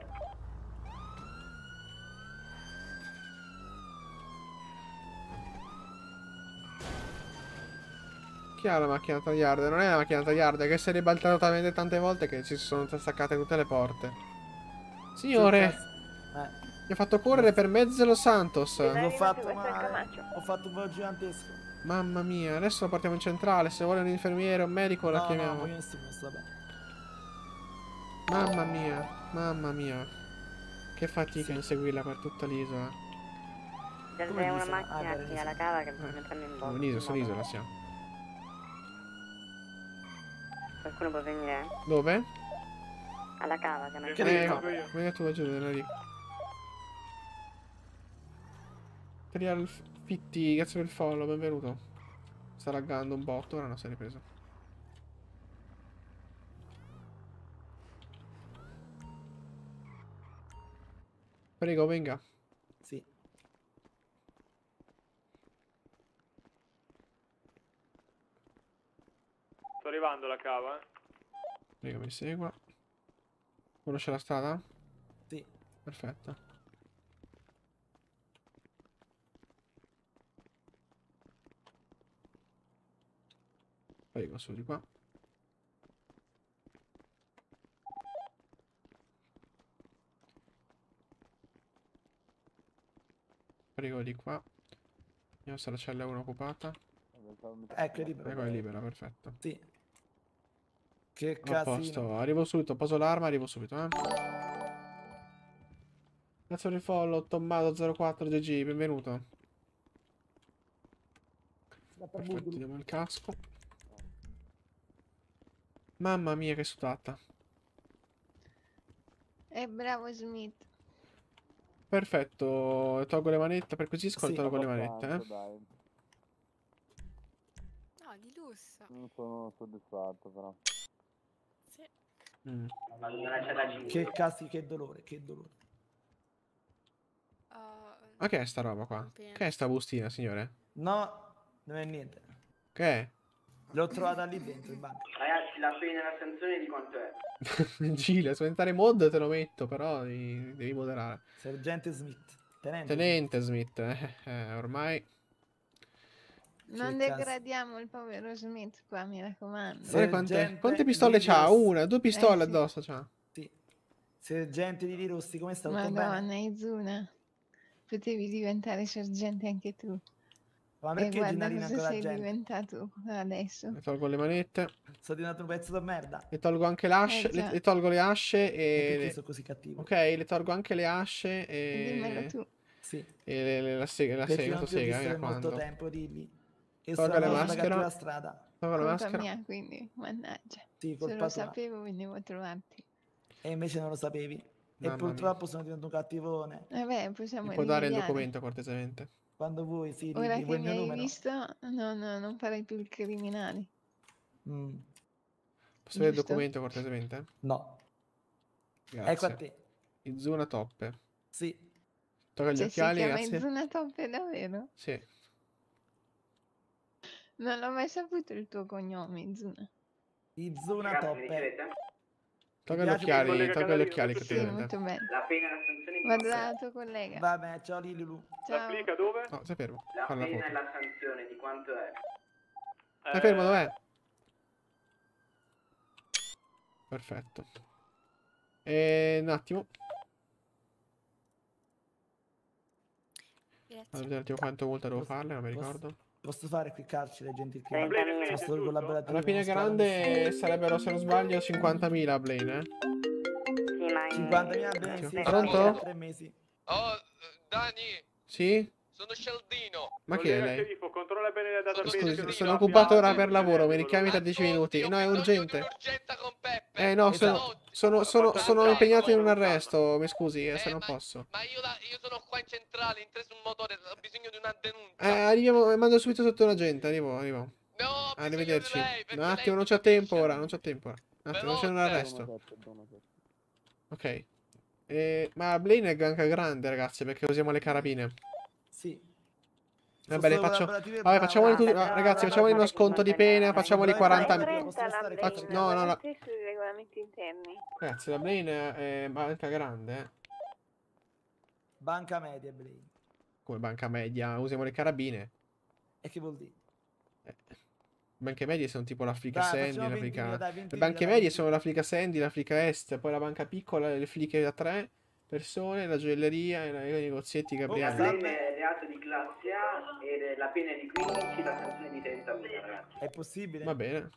Chi ha la macchina tagliarda? Non è la macchina tagliarda, che si è ribaltata talmente tante volte che ci sono staccate tutte le porte. Signore, mi ha fatto correre per mezzo dello Santos. l'ho fatto è. Camacho. Ho fatto un po' gigantesco. Mamma mia, adesso lo portiamo in centrale. Se vuole un infermiere o un medico la No, no, chiamiamo. voglio nessuno, sta bene. Mamma mia, mamma mia. Che fatica inseguirla per tutta l'isola. C'è Come una l'isola? macchina Ah, qui alla cava che mi prende in Siamo bocca. in isola, sull'isola siamo. Qualcuno può venire? Dove? Alla cava, Che dico? Eh, venga tu giù, Enrico. Trial Fitti, grazie per il follow, benvenuto. Sta laggando un botto, ora non si è ripreso. Prego, venga. Sì. Sto arrivando la cava, eh. Prego, mi segua. Conosce la strada? Sì. Perfetto. Prego, su di qua. Prego di qua. Vediamo se la cella 1 occupata. Ecco, è libera. Ecco, è libera, perfetto. Sì. Che cazzo. posto, Arrivo subito, poso l'arma, arrivo subito, eh. Grazie per il follow, Tommaso04GG, benvenuto. Perfetto, diamo il casco. Mamma mia, che sudata. E bravo Smith. Perfetto, tolgo le manette, perquisisco e Sì, tolgo le manette, eh. No, di lusso. Non sono soddisfatto però. Sì. Mm. Allora c'è da 5. Che casi, che dolore, che dolore. Uh, Ma che è sta roba qua? Che è sta bustina, signore? No, non è niente. Che è? L'ho trovata lì dentro in banca. Ragazzi, la pena della sanzione di quanto è? Gile, se diventare mod te lo metto, però devi, devi moderare. Sergente Smith. Tenente. Tenente Smith, eh, eh, ormai... Non degradiamo il povero Smith qua, mi raccomando. Guarda quante, Sergente quante pistole c'ha? Lilios. Una, due pistole Eh, sì. addosso c'ha. Sì. Sergente di Rossi, come sta? Madonna, Izuna. Potevi diventare sergente anche tu. Ma E perché guarda Gennarina cosa sei gente? diventato adesso. Le tolgo le manette. Sono diventato un pezzo di merda. Le tolgo anche le asce. Eh, le, le tolgo le asce E e... perché sono così cattivo? Ok, le tolgo anche le asce Dimmelo e... tu. Sì. E le- le- la sega, la sega, la sega, mi per molto raccomando. tempo, dilli. E Tolga sono le maschere. cattiva strada. Tolgo la Colpa maschera. mia, quindi, mannaggia. Sì, Se lo tua. sapevo venivo a trovarti. E invece non lo sapevi. E Mamma purtroppo sono diventato un cattivone. Vabbè, possiamo Mi può dare il documento cortesemente? Quando vuoi, sì, Ora di, che mi hai numero. visto, no, no, non farai più il criminale. Mm, Posso avere il documento cortesemente? No. Grazie. Ecco a te. Izuna Toppe. Sì. Tolga gli Cioè, si occhiali, chiama grazie. Izuna Toppe davvero? Sì. Non l'ho mai saputo il tuo cognome, Izuna. Izuna Toppe. Tolga gli occhiali, tolga gli occhiali tutto Sì, cortesemente. molto bene. La pena della sanzione di è? dalla tua collega. Vabbè, ciao Lililu. Si Ciao. applica dove? No, stai fermo. La Fare la pena e foto. la sanzione di quanto è? Stai fermo, Eh, dov'è? Perfetto. E un attimo. Vado a Grazie. vedere un attimo quanto multa devo farle, non mi Posso- ricordo. Posso fare qui carcere, gentil. Sono stato collaborativo. Alla fine grande sarebbero, se non sbaglio, 50.000 Blaine, eh? Sì, ma in- 50.000 bene, Attimo. sì. Pronto? Tre mesi. Oh, Dani, Sì? Sono Cialdino. Ma chi è lei? sceriffo, controlla bene le database. Scusi, che non sono ci occupato ora per lavoro, mi richiami tra Ah, 10 oddio, minuti. No, è urgente. Eh no, sono, Esatto. sono, sono, sono impegnato in un arresto, mi scusi, eh, se Eh, non posso. Ma io, la- io sono qua in centrale, in tre sul motore, ho bisogno di una denuncia. Eh, arriviamo, eh, mando subito sotto un agente, arrivo, arrivo. No, bisogno Arrivederci. lei, Un attimo, non c'ho tempo ora, non c'ho tempo ora. Un attimo, Veloce. c'è un arresto. Ok. Eh, ma Blaine è anche grande, ragazzi, perché usiamo le carabine. Sì. Vabbè, faccio... Vabbè, facciamoli tutti... Vabbè, ah, ragazzi, no, facciamoli no, uno no, sconto di pena, facciamoli no, 40... no, È no, 30 la Faccio- no, no, no. Ragazzi, la Blaine è banca grande, eh. Banca media, Blaine. Come banca media, usiamo le carabine. E che vuol dire? Banche medie sono tipo l'Africa Sandy, facciamo 20.000, l'Africa... Le 20.000, banche medie 20.000. sono l'Africa Sandy, l'Africa Est, poi la banca piccola, le fliche da tre persone, la gioielleria e la- i negozietti La Gabriele. Esatto. pena è reato di classe A e la pena è di 15, la sanzione di 30.000, ragazzi. È possibile? Va bene.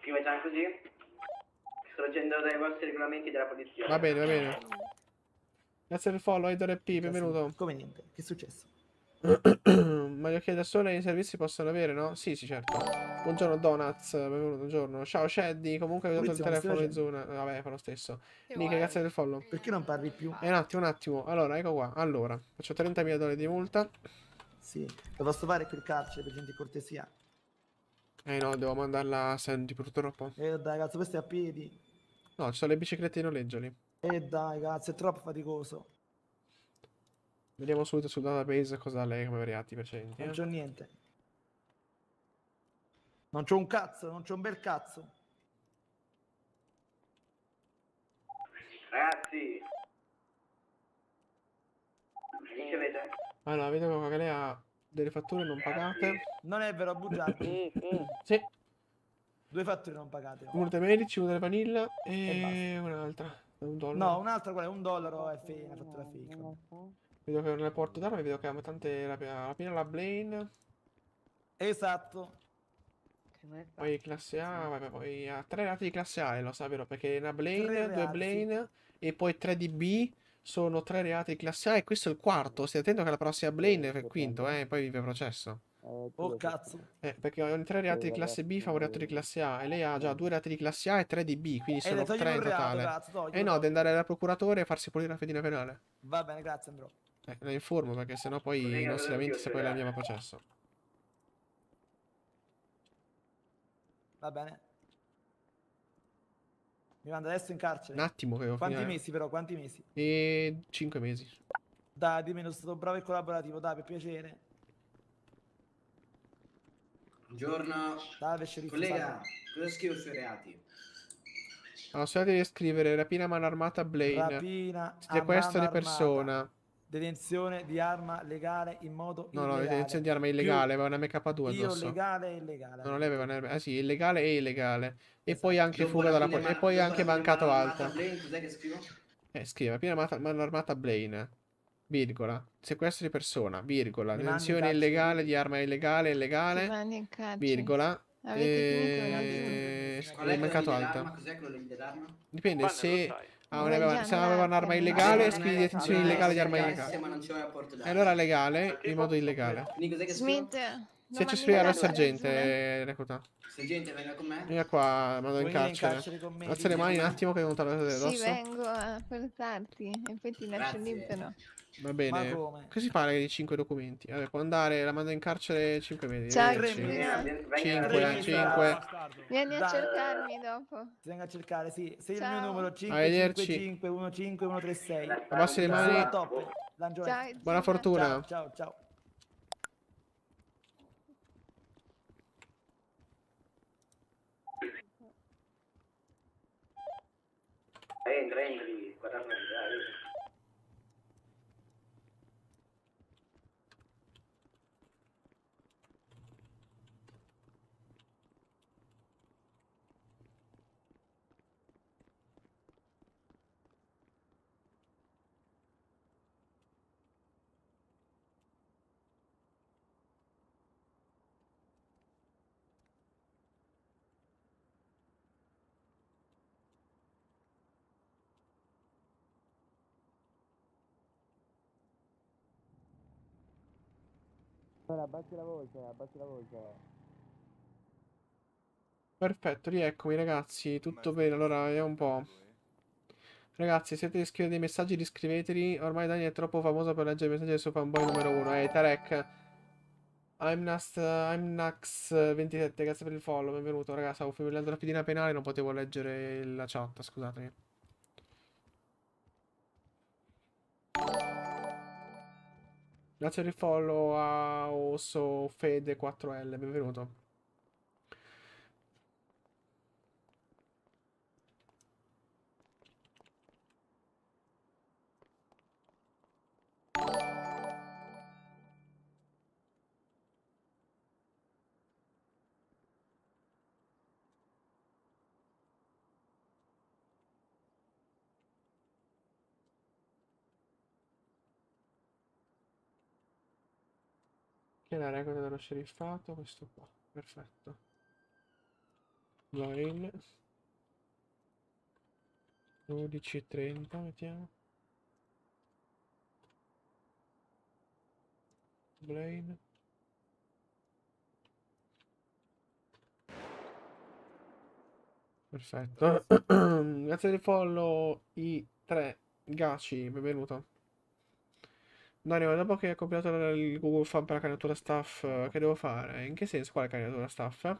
Ci facciamo così? Sto leggendo dai vostri regolamenti della polizia. Va bene, va bene. Grazie per il follow, Idor P, benvenuto. Come niente? Che è successo? Ma gli occhiali da sole i servizi possono avere, no? Sì, sì, certo. Buongiorno Donuts, benvenuto, buongiorno. Ciao Shaddy, comunque hai usato il telefono stai di Zuna. Vabbè, fa lo stesso. Nick, grazie del follow. Perché non parli più? Eh, un attimo, un attimo. Allora, ecco qua. Allora, faccio 30.000 dollari di multa. Sì. Lo posso fare qui il carcere, per gente cortesia? Eh no, devo mandarla a Sandy purtroppo. Eh dai, cazzo, questo è a piedi. No, ci sono le biciclette di noleggio lì. Eh dai, cazzo, è troppo faticoso. Vediamo subito sul database cosa ha lei come reati precedenti. Non Eh? c'ho niente. Non c'ho un cazzo, non c'ho un bel cazzo. Ragazzi. Mi ricevete? Allora, vedo qua che lei ha delle fatture non pagate. Non è vero, bugiardo. Sì, Due fatture non pagate. uno dei medici, uno delle vanilla E e un'altra. Un No, un'altra qual è? Un dollaro è una fattura fake. Vedo che nel porto d'armi vedo che ha tante rapi- rapina alla Blaine. Esatto. Poi classe A, vabbè, poi ha tre reati di classe A, lo sa, vero? Perché una Blaine, due. Blaine e poi tre di B sono tre reati di classe A e questo è il quarto. Stai attento che la prossima Blaine è il quinto, eh, e poi vive processo. Oh cazzo. Eh, perché ogni tre reati di classe B fa un reato di classe A e lei ha già due reati di classe A e tre di B, quindi Eh, sono tre in totale. Eh no, devi andare dal procuratore e farsi pulire la fedina penale. Va bene, grazie andrò. Eh, la informo perché sennò poi non si lamenti se poi la andiamo a processo. Va bene. Mi manda adesso in carcere. Un attimo che devo Quanti finire. mesi però, quanti mesi? E 5 mesi. Dai, dimmi, sono stato bravo e collaborativo, dai, per piacere. Buongiorno. Dai, sceriffo, Collega, salve. cosa scrivo sui reati? Allora, se devi scrivere rapina a mano armata Blaine. Rapina, Sequestro di persona. armata, Detenzione di arma legale in modo No, no, illegale. detenzione di arma illegale, aveva una MK2 Io addosso. legale e illegale. No, non lei aveva una... Ah sì, illegale e illegale. E poi anche fuga dalla rapina polizia. a E poi anche mancato a mano armata alta. Blaine, Cos'è che scrivo? Eh, scrive, rapina a mano armata Blaine. Virgola. Sequestro di persona. Virgola. Mi Detenzione illegale di arma illegale, illegale. Virgola. Avete la E... Qual è mancato alta. dell'arma? Cos'è quello lì dell'arma? Dipende se... Ah, Vuoi aveva- se aveva un'arma illegale, Ah, scrivi no, detenzione illegale di arma illegale. non E allora legale in modo illegale. Quindi? Smith, Se ci al carcere? sergente, recluta. Sergente, venga con me. Vieni qua, mando in carcere. Alza le mani un attimo che non te lo Sì, addosso. vengo a portarti e poi ti lascio libero. Va bene. Ma come? Così pare di 5 documenti. Vabbè, può andare, la mando in carcere 5 mesi. Ciao, Eh, Cristina. 5, 5. Vieni a cercarmi dopo. Ti vengo a cercare, sì. Sei il Ciao. mio numero Arrivederci. 555-15136. Abbassi le mani. Ciao. Buona fortuna. Ciao, ciao, ciao. Entra, entri, guarda dai. Ora abbassi la voce, abbassi la voce. Perfetto, rieccomi ragazzi, tutto bene. Allora, vediamo un po'. Ragazzi, se siete scrivere dei messaggi, riscriveteli. Ormai Dani è troppo famoso per leggere i messaggi del suo fanboy numero uno. Ehi, Tarek. Imnax, Imnax 27, grazie per il follow, benvenuto. Ragazzi, stavo finendo la pedina penale, non potevo leggere la chat, scusatemi. Grazie per follow a Osso Fede 4L, benvenuto. Che è la regola dello sceriffato? Questo qua, perfetto. Blaine 12.30 mettiamo. Blaine. Perfetto. Grazie del follow i 3 Gaci, benvenuto. Dario, dopo che hai compilato il Google Form per la candidatura staff, eh, che devo fare? In che senso? Quale candidatura staff?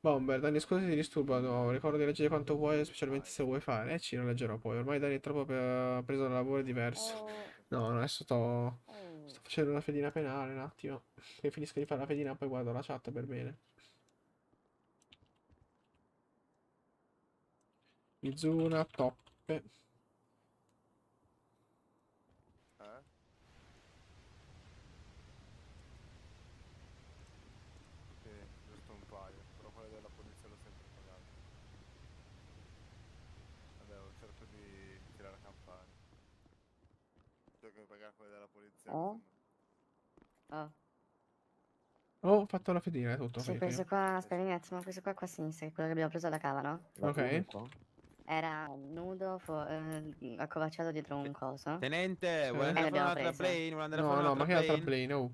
Bomber, Dani, scusa se ti disturbo, no, ricordo di leggere quanto vuoi, specialmente se vuoi fare. Eh, ci lo leggerò poi. Ormai Dani è troppo pe- preso da lavoro diverso. No, no, adesso sto, sto facendo una fedina penale, un attimo. Che finisco di fare la fedina, poi guardo la chat per bene. Mizuna, toppe. Eh? Sì, giusto un paio, però quello della polizia l'ho sempre pagato. Vabbè, cerco di tirare a campare. Cioè, che pagare quelli della polizia. Oh? Oh. Oh, ho fatto la fedina, è tutto. Sì, questo qua, aspetta un attimo, questo qua qua a sinistra, che è quello che abbiamo preso da cava, no? Ok. Era nudo, eh, accovacciato dietro un coso. Tenente, Sì. vuole andare a fare un'altra plane? Vuole andare a No, fare no, ma che un'altra altra plane? Oh.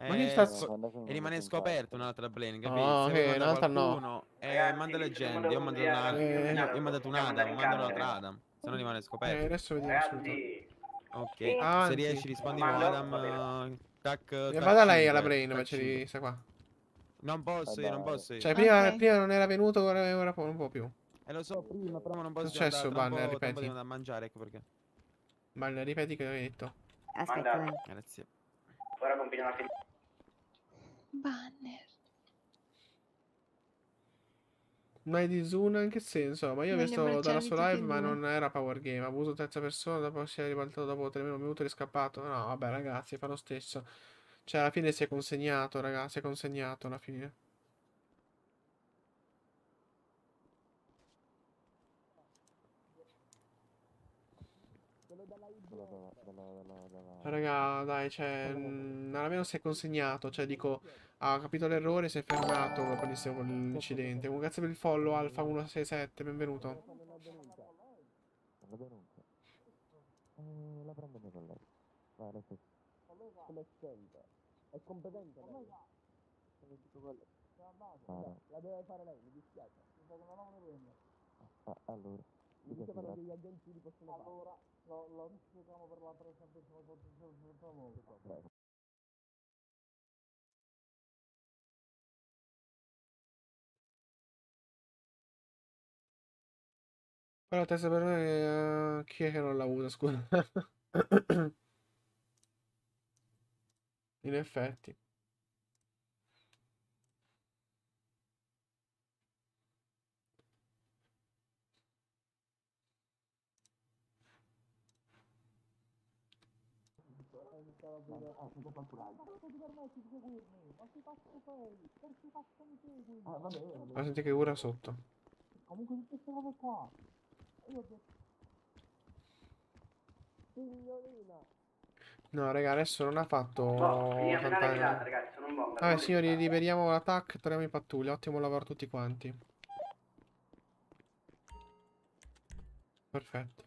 Ma Eh, che sta... e rimane scoperto un'altra plane, capito? No, Se che manda un'altra no. eh, manda le gente, io ho mandato una, Eh. io ho mandato un'Adam, mando un'altra Adam, se no rimane Eh, scoperto. adesso vediamo subito. Ok, Avanti. se riesci rispondi con Adam, eh, tac, tac, Vada lei alla invece cinque. di sta qua. Non posso, io non posso io. Cioè, prima, Ok. prima non era venuto, ora, ora non può più. Eh lo so prima, però non posso Successo, tra un Banner, ripeti. devo andare a mangiare, ecco perché. Ma ripeti che avevi detto. Aspetta. Grazie. Ora compila la fedina. Banner. È di Zuna in che senso? Ma io ho visto dalla sua live, ma non era power game. Abuso terza persona, dopo si è ribaltato dopo 3 minuti e scappato. No, vabbè, ragazzi, fa lo stesso. Cioè, alla fine si è consegnato, ragazzi, si è consegnato alla fine. Raga, dai, cioè, almeno si è consegnato, cioè, dico, ha capito l'errore, si è fermato con l'incidente. Grazie per il follow Alfa 167, benvenuto. Eh, la prendo con lei. Vai, adesso. Come sempre. È competente lei. Ah. Ah. La deve fare lei, mi dispiace. Ah, allora. Mi dice però che gli agenti li possono fare. Allora, lo rifiutiamo per la 379. Però la terza persona che... eh, chi è che non l'ha avuta, scusa? In effetti. Ah. Ma senti che ura sotto. Comunque tutte queste cose qua. No, raga, adesso non ha fatto Oh, tanta- virata, ragazzi, sono un bomber. Vabbè, signori, liberiamo l'attacco e torniamo in pattuglia. Ottimo lavoro a tutti quanti. Perfetto.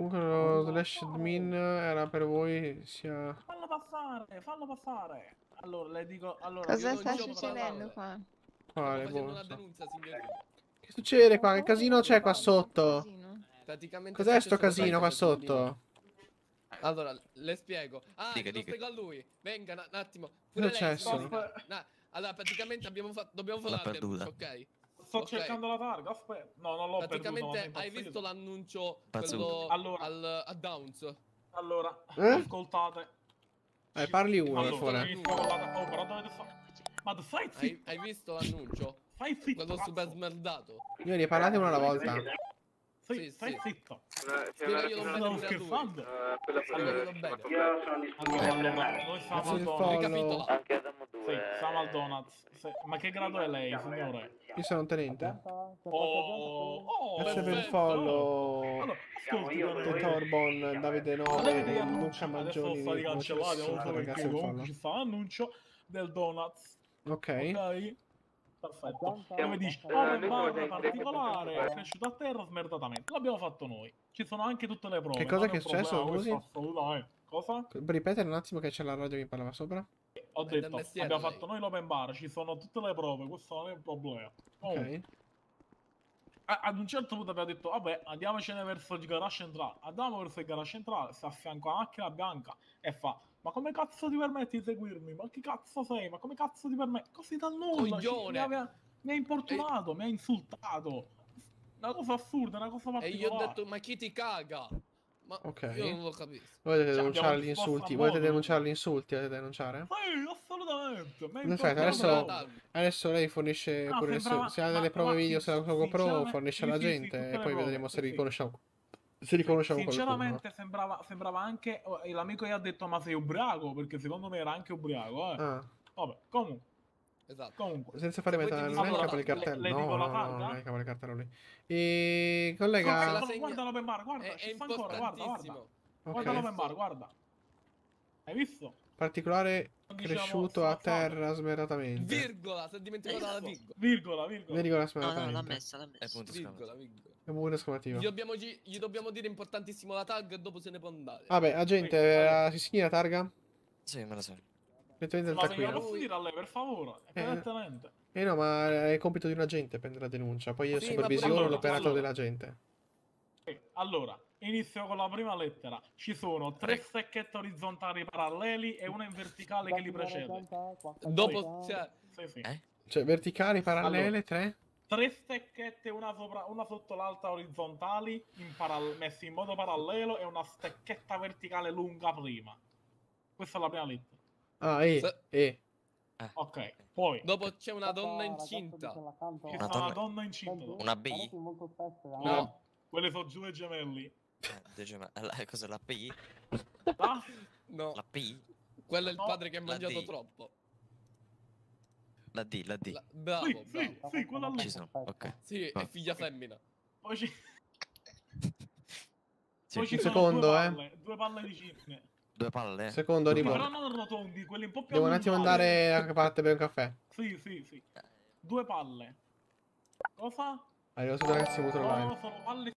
Comunque lo slash admin era per voi sia... Fallo passare, fallo passare. Allora, le dico... Allora, Cosa sta succedendo qua? Quale, Facendo boh, una non so. denuncia, signorina. Che succede qua? Che casino c'è qua sotto? Praticamente Cos'è sto casino qua sotto? Allora, le spiego. Ah, Dica, lo dica. spiego a lui. Venga, un attimo. Cosa Pure lei, successo? signorina. Na- allora, praticamente abbiamo fatto, dobbiamo fare la perduta. ok? Sto Ok. cercando la targa, aspetta. No, non l'ho. Praticamente è hai visto l'annuncio Allora. al, a Downs? Allora, Eh? ascoltate. Eh, parli uno, Allora, la... Oh, però dovete fare... Ma stai Hai, zitto, hai visto l'annuncio? stai zitto, Quello super smerdato. Signori, parlate uno alla volta. Sì, Sì, stai sì. zitto. Stavo scherzando. Bene. Io sono disponibile noi siamo al Donuts. Anche Adam Sì, 2. siamo al Donuts. Sì, Ma che grado è lei, signore? Io sono un tenente. Oh, oh, Grazie per il follow. Voi- Torbon, Davide Guardate 9, che Luca annunci, adesso stati cancellati, Francesco, appunto, perché comunque ci sta l'annuncio del Donuts. Ok. Ok? Perfetto. Come dici, open bar particolare, è cresciuto a terra smerdatamente. L'abbiamo fatto noi. Ci sono anche tutte le prove. Che cosa che è successo, scusi? assolutamente. Cosa? Ripetere un attimo che c'è la radio che parlava sopra. Ho detto, abbiamo fatto noi l'open bar, ci sono tutte le prove, questo non è un problema. Ok. a- ad un certo punto abbiamo detto, vabbè, andiamocene verso il garage centrale. Andiamo verso il garage centrale, si affianca la macchina bianca e fa, ma come cazzo ti permetti di seguirmi? Ma chi cazzo sei? Ma come cazzo ti permetti? Così dal nulla, ci- Coglione! mi, aveva- mi ha importunato, mi ha insultato. Una cosa assurda, una cosa E particolare. gli ho detto, ma chi ti caga? Ma Ok. io non lo capisco. Volete Cioè, denunciare gli insulti? a Volete modo. denunciare gli insulti? Volete denunciare? Sì, assolutamente. Aspetta, adesso, adesso lei fornisce pure se, sembrava- se ha delle prove ma video, se ha la GoPro, fornisce sì, alla gente e poi vedremo se riconosciamo Se riconosciamo qualcuno. Sinceramente sembrava, sembrava anche... oh, l'amico gli ha detto ma sei ubriaco? Perché secondo me era anche ubriaco, eh. Ah. Vabbè, comunque. Esatto. Comunque. Senza fare metà, non è il capo le- cartello. le no, la no, no, targa? non è il capo del cartello lì. E collega. Guarda, guarda l'open bar, guarda, È- ci è sta ancora, guarda, guarda. importantissimo. Guarda Ok. l'open bar, guarda. Hai visto? Particolare Diciamo, cresciuto a terra smeratamente. Virgola, si è dimenticato la virgola. Virgola, virgola. Virgola No, smeratamente. no, l'ha messa, l'ha messa. È punto Virgola, virgola. È un buco esclamativo. Gli dobbiamo, gli dobbiamo dire importantissimo la tag e dopo se ne può andare. Vabbè, agente, eh, si segna la targa? Sì, me la so. Ma me la taccuino. posso dire a lei, per favore? Evidentemente. Eh no, ma è compito di un agente prendere la denuncia. Poi io Sì, ma supervisiono l'operato allora. dell'agente. Ok, Allora, inizio con la prima lettera. Ci sono tre stecchette orizzontali paralleli e una in verticale che li precede. Dopo, cioè, Sì, sì. Cioè, verticali, parallele, Allora. tre? Tre stecchette, una, sopra, una sotto l'altra orizzontali, in messi in modo parallelo, e una stecchetta verticale lunga prima. Questa è la prima lettera. Ah, E, E. Ok, poi dopo c'è una donna incinta. ci Una sta una donna- incinta. Una B? No, quelli sono due gemelli. Eh, dice, ma la- cos'è la P? Ah, No, La P? quello è il padre che ha la mangiato D. troppo. La D, la D. La- Bravo, sì, bravo. sì, sì, quella lì. Ci sono, ok. Sì, è figlia femmina. Poi ci, Sì. poi ci Un sono secondo, due eh. palle, due palle di cifre. Due palle? Secondo, Sì, arrivo. però non rotondi, quelli un po' più Devo un attimo allungati. andare a parte per un caffè. Sì, sì, sì. Due palle. Cosa? Arrivo solo ragazzi, muto No, no, sono palle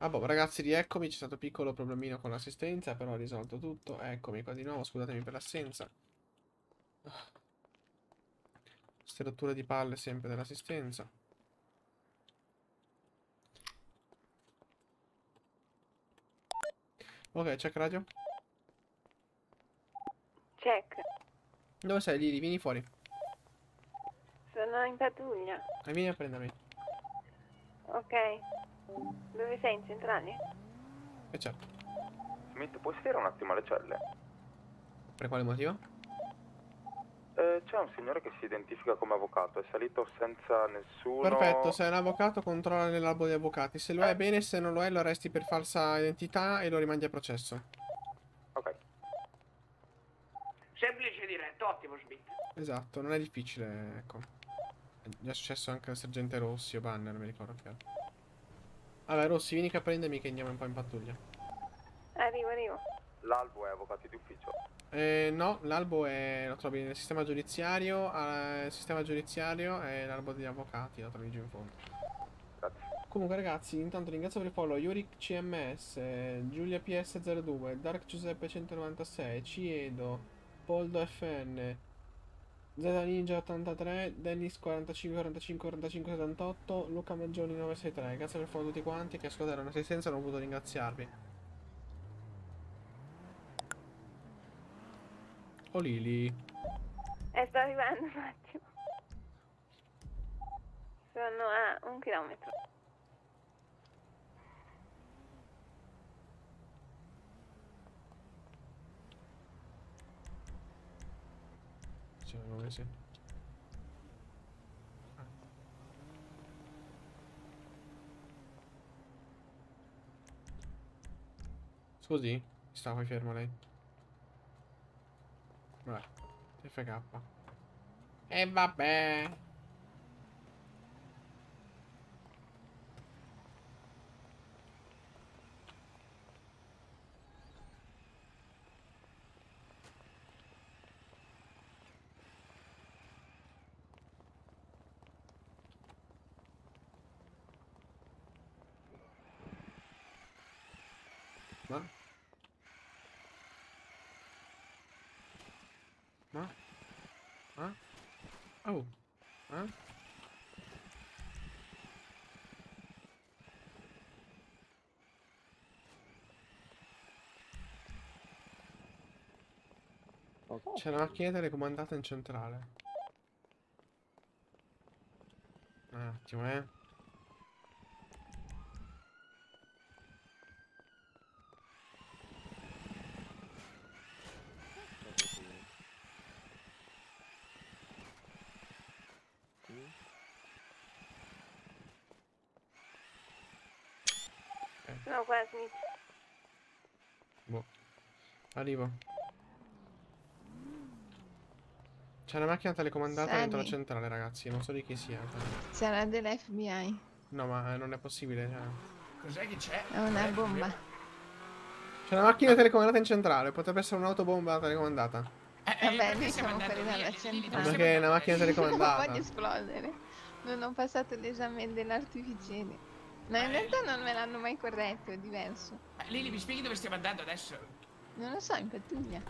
Ah, boh, ragazzi, rieccomi. C'è stato un piccolo problemino con l'assistenza, però ho risolto tutto. Eccomi qua di nuovo. Scusatemi per l'assenza. Queste rotture di palle sempre dell'assistenza. Ok, check radio. Check. Dove sei, Lili? Vieni fuori. Sono in pattuglia. E vieni a prendermi. Ok. Dove sei? In centrale? E certo. Smith, puoi sedere un attimo alle celle? Per quale motivo? Eh, c'è un signore che si identifica come avvocato, è salito senza nessuno... Perfetto, sei un avvocato, controlla nell'albo degli avvocati. Se lo è bene, se non lo è, lo arresti per falsa identità e lo rimandi a processo. Semplice e diretto, ottimo Smith. Esatto, non è difficile, ecco. È già successo anche al sergente Rossi o Banner, non mi ricordo più. Vabbè, Rossi, vieni qua a prendermi che andiamo un po' in pattuglia. Arrivo, arrivo. L'albo è avvocati di ufficio. Eh, no, l'albo è, lo trovi nel sistema giudiziario, eh, il sistema giudiziario è l'albo degli avvocati, lo trovi giù in fondo. Comunque ragazzi, intanto ringrazio per il follow Yurick CMS, eh, Giulia PS02, Dark Giuseppe 196, Ciedo, Poldo FN, Z Ninja 83, Dennis 45 45 45 78, Luca Maggioni 963. Grazie per follow a tutti quanti che ascoltarono assistenza, non ho voluto ringraziarvi. Oh Lili. Eh, sto arrivando un attimo. Sono a un chilometro. Cioè, come sì. Scusi, stava fermo lei. Vabbè, FK. E vabbè. Ma? Ma? Ma? Oh. Ma? C'è una macchina telecomandata in centrale. Un attimo, eh. Sono qua. Boh. Arrivo. C'è una macchina telecomandata Sali. dentro la centrale, ragazzi. Non so di chi sia. Sarà dell'FBI. No, ma eh, non è possibile. Cioè. Cos'è che c'è? È una bomba. C'è una macchina telecomandata in centrale. Potrebbe essere un'autobomba telecomandata. Vabbè, noi siamo fuori dalla centrale. Perché è una macchina Non telecomandata. voglio esplodere. Non ho passato l'esame dell'artificiere. No, in realtà non me l'hanno mai corretto, è diverso. Ma Lili, mi spieghi dove stiamo andando adesso? Non lo so, in pattuglia.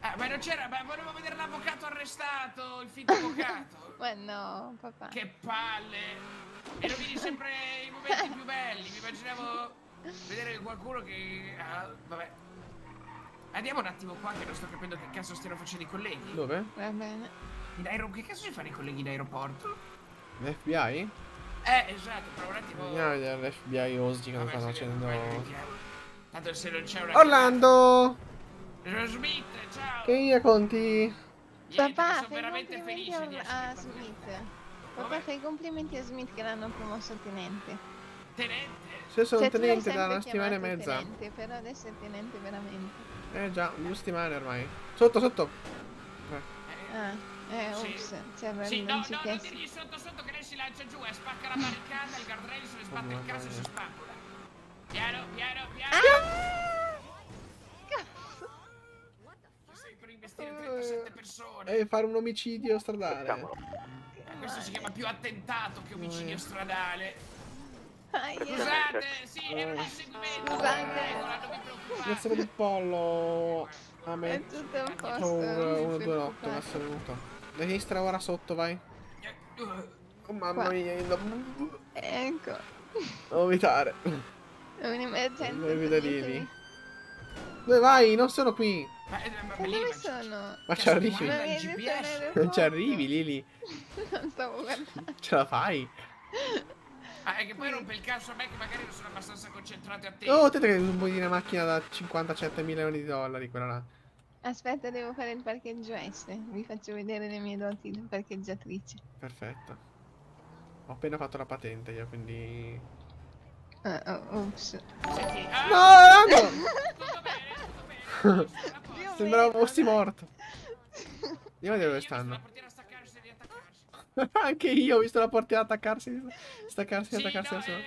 Ah, ma non c'era, ma volevo vedere l'avvocato arrestato, il finto avvocato. Ma no, papà. Che palle! E rovini sempre i momenti più belli. Mi immaginavo vedere qualcuno che. ah, vabbè. Andiamo un attimo qua che non sto capendo che cazzo stiano facendo i colleghi. Dove? Va bene. In aero... Che cazzo ci fanno i colleghi in aeroporto? L'FBI? Eh, esatto, però un attimo. Andiamo a vedere l'FBI Osdi cosa stanno facendo. Tanto se non c'è una. Orlando! Eh, Smith, ciao! Che io conti? Papà, sono fai veramente complimenti felice di a, a essere Smith. Papà, fai complimenti a Smith che l'hanno promosso tenente. Tenente? Se sono Cioè, tenente da una settimana e mezza. Tenente, però adesso è tenente veramente. Eh già, due settimane ormai. Sotto, sotto. Eh. Ah, eh, Sì. ops. Cioè, beh, Sì, non no, no, non chiesto. dirgli sotto sotto che lei si lancia giù e spacca la barricata, il guardrail se ne sbatte il cazzo e si spappola. Piano, piano, piano! Sei per investire 37 persone. E fare un omicidio stradale. Eh, Questo si chiama più attentato che omicidio stradale. Scusate, sì, era un inseguimento. Scusate. Non vi preoccupate. Grazie il pollo. A me. È tutto a posto, Oh, non vi 1, 2, 8, mi è venuto. Da sinistra ora sotto, vai. Oh, mamma Qua. mia, devo Ecco. vomitare. È un'emergenza. Dove vai? Non sono qui. Ma, eh, ma, Ma dove sono? Ma ci arrivi? Ma. Non ci arrivi, Lili. Non stavo guardando. Ce la fai? Ah, è che poi rompe il cazzo a me che magari non sono abbastanza concentrato e attento. Oh, te che vuoi una macchina da 50-100 milioni di dollari, quella là. Aspetta, devo fare il parcheggio S. Vi faccio vedere le mie doti da parcheggiatrice. Perfetto. Ho appena fatto la patente io, quindi... Ah, oh, ops. Senti, No, ah, Lando! Sembrava fossi morto. Andiamo a vedere dove stanno. Anche io ho visto la portiera attaccarsi, staccarsi, attaccarsi da sola.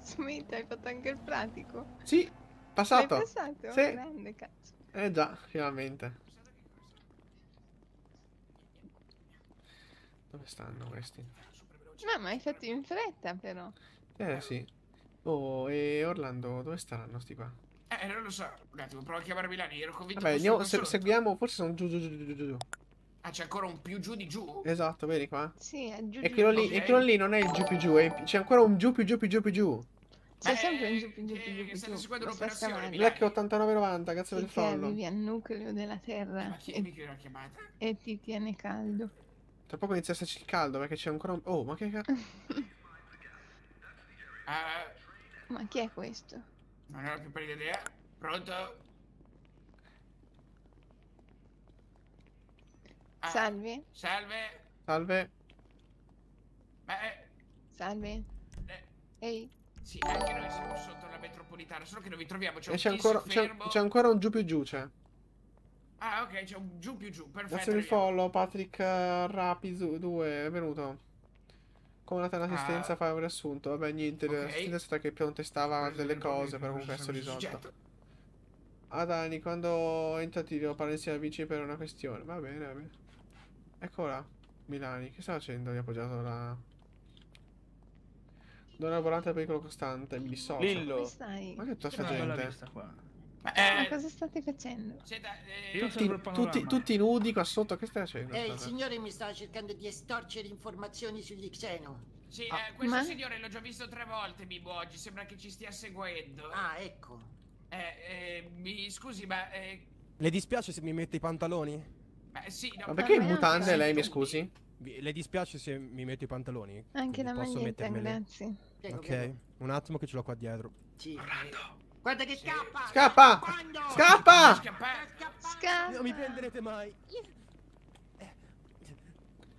Smith, hai fatto anche il pratico. Sì, passato. L'hai passato? Sì. Grande cazzo. Eh già, finalmente. Dove stanno questi? No, ma hai fatto in fretta però. Eh sì. Oh, e Orlando, dove staranno sti qua? Eh, non lo so. Un attimo, provo a chiamare Milani. Ero convinto Vabbè, andiamo, se- seguiamo, forse sono giù giù giù giù giù. Ah, c'è ancora un più giù di giù? Esatto, vedi qua? Sì, è giù E giù, quello lì, giù. e quello lì non è il giù più giù, c'è ancora un giù più giù più giù più giù. C'è sempre un giù più giù più giù che più giù. seguendo un'operazione. Black 8990, cazzo del Che follow. arrivi al nucleo della terra Ma chi è che l'ha chiamata? e ti tiene caldo. Tra poco inizia a esserci il caldo perché c'è ancora un... Oh, ma che cazzo? Ah, Ma chi è questo? non ho più pallida idea. Pronto? Ah, Salve? Salve? Salve. Ma, eh, Salve? Ehi? sì, anche noi siamo sotto la metropolitana, solo che non vi troviamo. C'è ancora, ancora un giù più giù, c'è. Ah, ok, c'è un giù più giù. Perfetto. Grazie arriviamo. follow, Patrick uh, Rapi 2 è venuto. Come andata l'assistenza Ah. fai un riassunto. Vabbè, niente, Ok. l'assistenza è stata che contestava delle cose, però comunque adesso risolto. Ah Dani, quando entra ti devo parlare insieme a Vici per una questione. Va bene, va bene. Eccola, Milani, che sta facendo? Gli ha appoggiato la... Donna volante a pericolo costante, mi dissocio. Stai? Ma che tutta sta Una gente? vista Ma, Ma eh, cosa state facendo? eh, Tutti, tutti, tutti nudi qua sotto, che stai facendo? Eh, il signore mi sta cercando di estorcere informazioni sugli Xeno. Sì, Ah. eh, questo Ma- signore l'ho già visto tre volte, Bimbo, oggi. Sembra che ci stia seguendo. Ah, ecco. Eh, eh, mi scusi, ma... Eh, Le dispiace se mi mette i pantaloni? ma sì, no, Ma perché in ma- mutande lei, mi scusi? Le dispiace se mi metto i pantaloni? Anche Quindi la posso maglietta, grazie. Ok, un attimo che ce l'ho qua dietro. Sì. Guarda che scappa! Scappa! Scappa! Scappa! Non mi prenderete mai!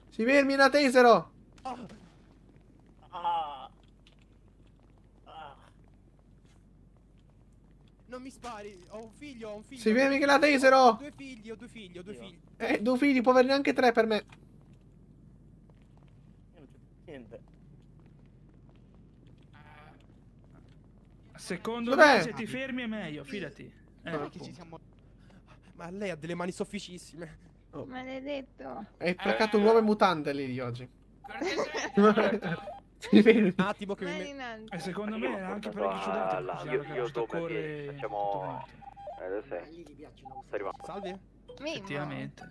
Si fermi la tesero! Ah. Ah. Non mi spari, ho un figlio, ho un figlio. Si fermi che la Ho tesero! due figli, ho due figli, ho due figli. Eh, due figli, può averne anche tre per me. Niente. Secondo Dov'è? me se ti fermi è meglio, fidati. Ma che ci siamo- Ma lei ha delle mani sofficissime. Maledetto. Hai placcato nuove mutande lì di oggi. Fermi. Un attimo che mi. E secondo me è anche parecchio sudato. là, io- io corre facciamo- Eh, piacciono. Sta arrivando. Salve? Effettivamente.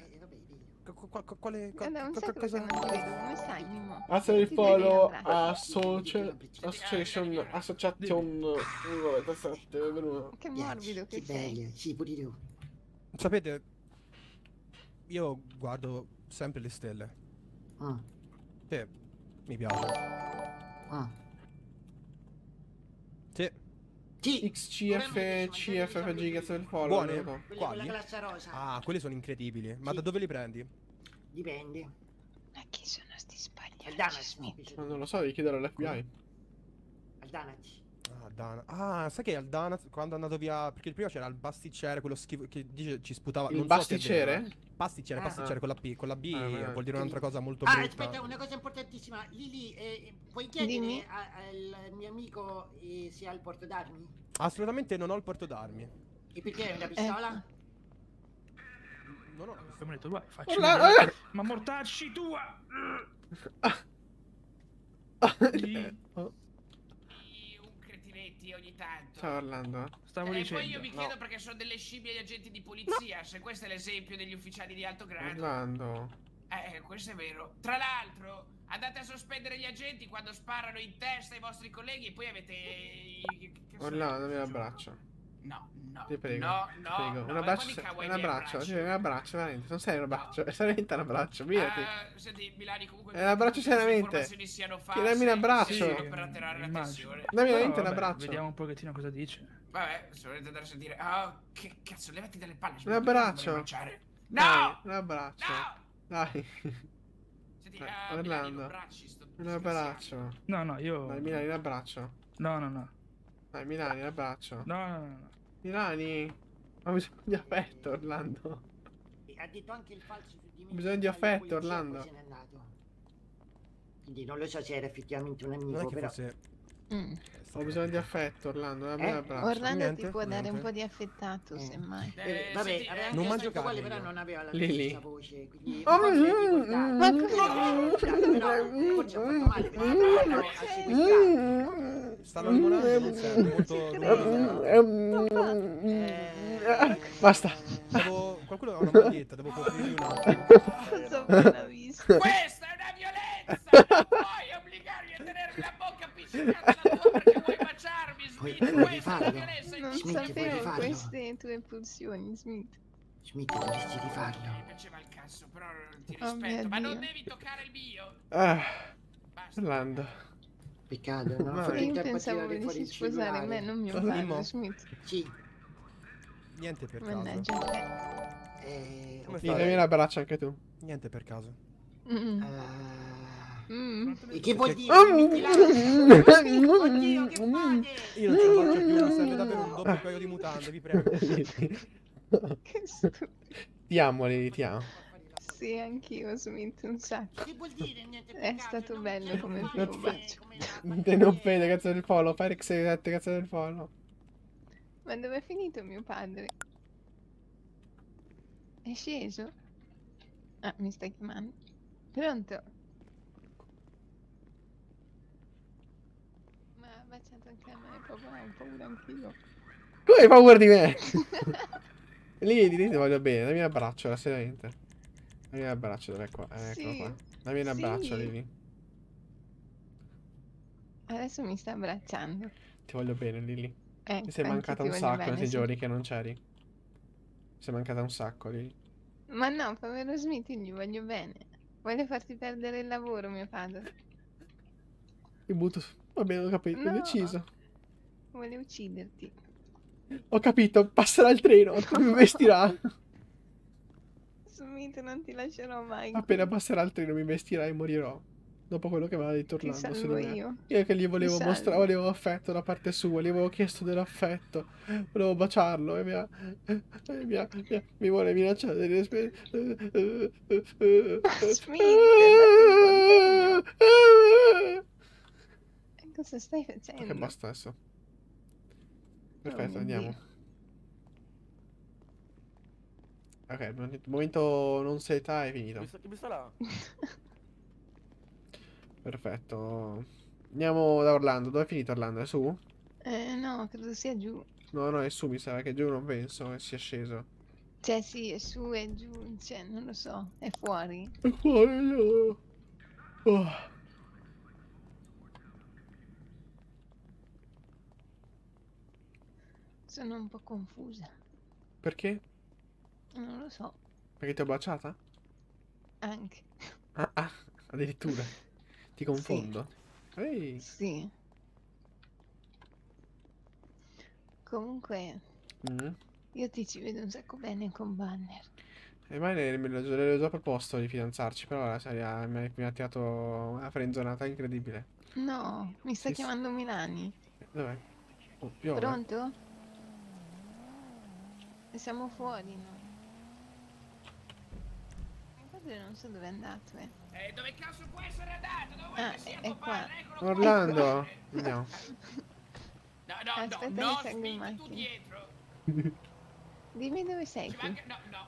Qu- qu- qu- Quale Guarda, un co- sacco cosa- non vedo. Mimo? Grazie per il. Associa- Association Association benvenuto. Che morbido che bello, sì, pure tu. Sapete, io guardo sempre le stelle. Ah. Sì, mi piace. Ah. Sì. Sì. XCF CFFG, il follow. Buoni? benvenuto. Quelli con la Quali? classe rosa. Ah, quelli sono incredibili. Ma da dove li prendi? Dipende. Ma chi sono sti sbagliati? Ma non lo so, devi chiedere all'FBI. Al Danaz. Ah, Dana. Ah, sai che al Danaz quando è andato via. Perché prima c'era il pasticcere, quello schifo che dice ci sputava. Il non so pasticcere? eh. Pasticcere, Ah. pasticcere con la P. Con la B Ah, vuol dire un'altra cosa molto Ah, brutta. aspetta, una cosa importantissima. Lili, eh, puoi chiedere al mio amico eh, se ha il porto d'armi? Assolutamente non ho il porto d'armi. E perché è una pistola? Non ho Abbiamo detto, vai, facci Urla- vedere. eh! Ma mortacci tua! Un cretinetti ogni tanto. Ciao Orlando. Stavo e poi io mi No. chiedo perché sono delle scimmie gli agenti di polizia, se questo è l'esempio degli ufficiali di alto grado. Orlando. Eh, questo è vero. Tra l'altro, andate a sospendere gli agenti quando sparano in testa ai vostri colleghi e poi avete... che- Orlando, mi abbraccio. No, no. Ti prego. No, ti no, prego. no, un abbraccio, un abbraccio, abbraccio. sì, un abbraccio, veramente. Non sei un abbraccio, è veramente un abbraccio, mirati. Eh, senti, Milani, comunque... È un abbraccio seriamente. Chiedami un abbraccio. servono per attirare l'attenzione. Dammi veramente un abbraccio. Vediamo un pochettino cosa dice. Vabbè, se volete andare a sentire... Ah, che cazzo, levati dalle palle. Un abbraccio. abbracciare. Dai, No! un abbraccio. Dai. Senti, Dai, ah, Milani, Orlando. sto Un abbraccio. No, no, io... Dai, Milani, un abbraccio. No, no, no. Dai, Milani, un abbraccio. No, no, no. no. Milani. Ho bisogno di affetto, Orlando. Ha detto anche il falso su di me. Ho bisogno di affetto, Orlando. poi se n'è andato. Quindi non lo so se era effettivamente un amico, però... fosse... Mm. Ho bisogno di affetto, Orlando. Eh? abbraccio. Orlando Niente, ti può dare un niente. po' di affettato, semmai. Eh, vabbè, senti, aveva eh, anche non il mangio carne però io. non aveva la Lili. stessa voce, quindi Oh, un po' di mm, difficoltà. mm, Ma Eh, però, forse ho fatto male, perché però a sequestrare. Stanno limonando, Eh, Basta. Devo... Qualcuno ha una maglietta, devo coprirgli una... Cosa? Questa è una violenza! Non puoi obbligarmi a tenermi la bocca appiccicata alla tua perché vuoi baciarmi, Puoi- Smith! puoi Questa è violenza! Non Smith, sapevo queste tue pulsioni, Smith. Smith, dovresti rifarlo. Mi piaceva il cazzo, però ti Oh rispetto, ma non Dio. devi toccare il mio! Ah. Orlando. Peccato, non fatto in Io tempo a pensavo tirare fuori volessi il sposare me, non mio padre? Smith. Sì, Niente per caso. Mannaggia eh, dammi un abbraccio anche tu. Niente per caso. Mm. eh, Mm. E che vuol dire? Ah, Mi là? Oddio, che fate? Io non ce la faccio più, non serve davvero un doppio paio di mutande, vi prego. Che stupido. Ti amo, Lili, ti amo. Sì, anch'io, Smith, un sacco. Che vuol dire? Niente È stato bello come primo bacio. Te non vede, cazzo del follow. Fai Rex 7, cazzo del follow. Ma dove è finito mio padre? È sceso? Ah, mi stai chiamando? Pronto? Ma ha baciato anche a me, papà, ho paura anch'io. Tu hai paura di me? Lili, ti voglio bene. Dammi un abbraccio, seriamente. Dammi un abbraccio, dov'è qua? Eh, Sì, qua. Dammi un abbraccio, sì. Lili. Adesso mi sta abbracciando. Ti voglio bene, Lili. Eh, Mi sei mancata un sacco bene, questi sì. giorni che non c'eri. Mi sei mancata un sacco, Lili. Ma no, povero Smith, gli voglio bene. Voglio farti perdere il lavoro, mio padre. Mi butto. Va bene, ho capito, ho No. deciso. Vuole ucciderti. Ho capito, passerà il treno, mi vestirà. Smith, non ti lascerò mai. Appena passerà il treno mi vestirà e morirò. Dopo quello che mi aveva detto Orlando di me. io. Io che gli volevo mostrare, volevo affetto da parte sua, gli avevo chiesto dell'affetto, volevo baciarlo e mi ha, e mi, ha- mi, ha- mi vuole minacciare delle spe- E cosa stai facendo? Ok, basta adesso. Perfetto, mio andiamo. Ok, il momento non setà è finito. Che mi sta là? Perfetto. Andiamo da Orlando. Dove è finito Orlando? È su? Eh, no, credo sia giù. No, no, è su, mi sa che giù non penso che sia sceso. Cioè, sì, è su e giù, cioè, non lo so, è fuori. È fuori, no. Oh. Sono un po' confusa. Perché? Non lo so, Perché ti ho baciata? anche. Ah, ah, addirittura. Ti confondo. Ehi. Sì. Comunque, Mm. io ti ci vedo un sacco bene con Banner. E mai me le, le ho già proposto di fidanzarci, però la serie mi ha, mi ha tirato una frenzonata incredibile. No, mi sta Sì, sì. chiamando Milani. Dov'è? Oh, piove. Pronto? E siamo fuori, no? Mio padre non so dove è andato, eh. Eh, dove cazzo può essere andato? Dove Ah, è tuo qua. padre? Eccolo qua. Orlando! No. No, no, Aspetta no, no, in Smith, tu macchina. dietro. Dimmi dove sei tu. Siamo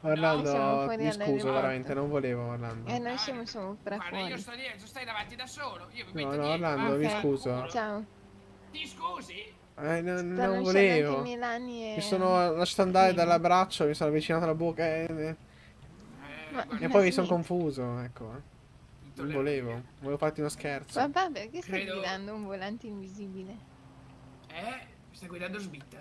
Orlando, fuori mi scuso veramente, non volevo Orlando. Eh, noi siamo sopra Guarda, io fuori. sto dietro, stai davanti da solo. Io mi No, metto no, dietro. Orlando, mi Ok. scuso. Ciao. Ti scusi? Eh, non, Stanno non volevo. e... Mi sono lasciato andare dall'abbraccio, mi sono avvicinato alla bocca e, Ma- e ma poi mi sono confuso, ecco. Non volevo, volevo farti uno scherzo. Papà, perché stai Credo- guidando un volante invisibile? Eh? Stai guidando Smith?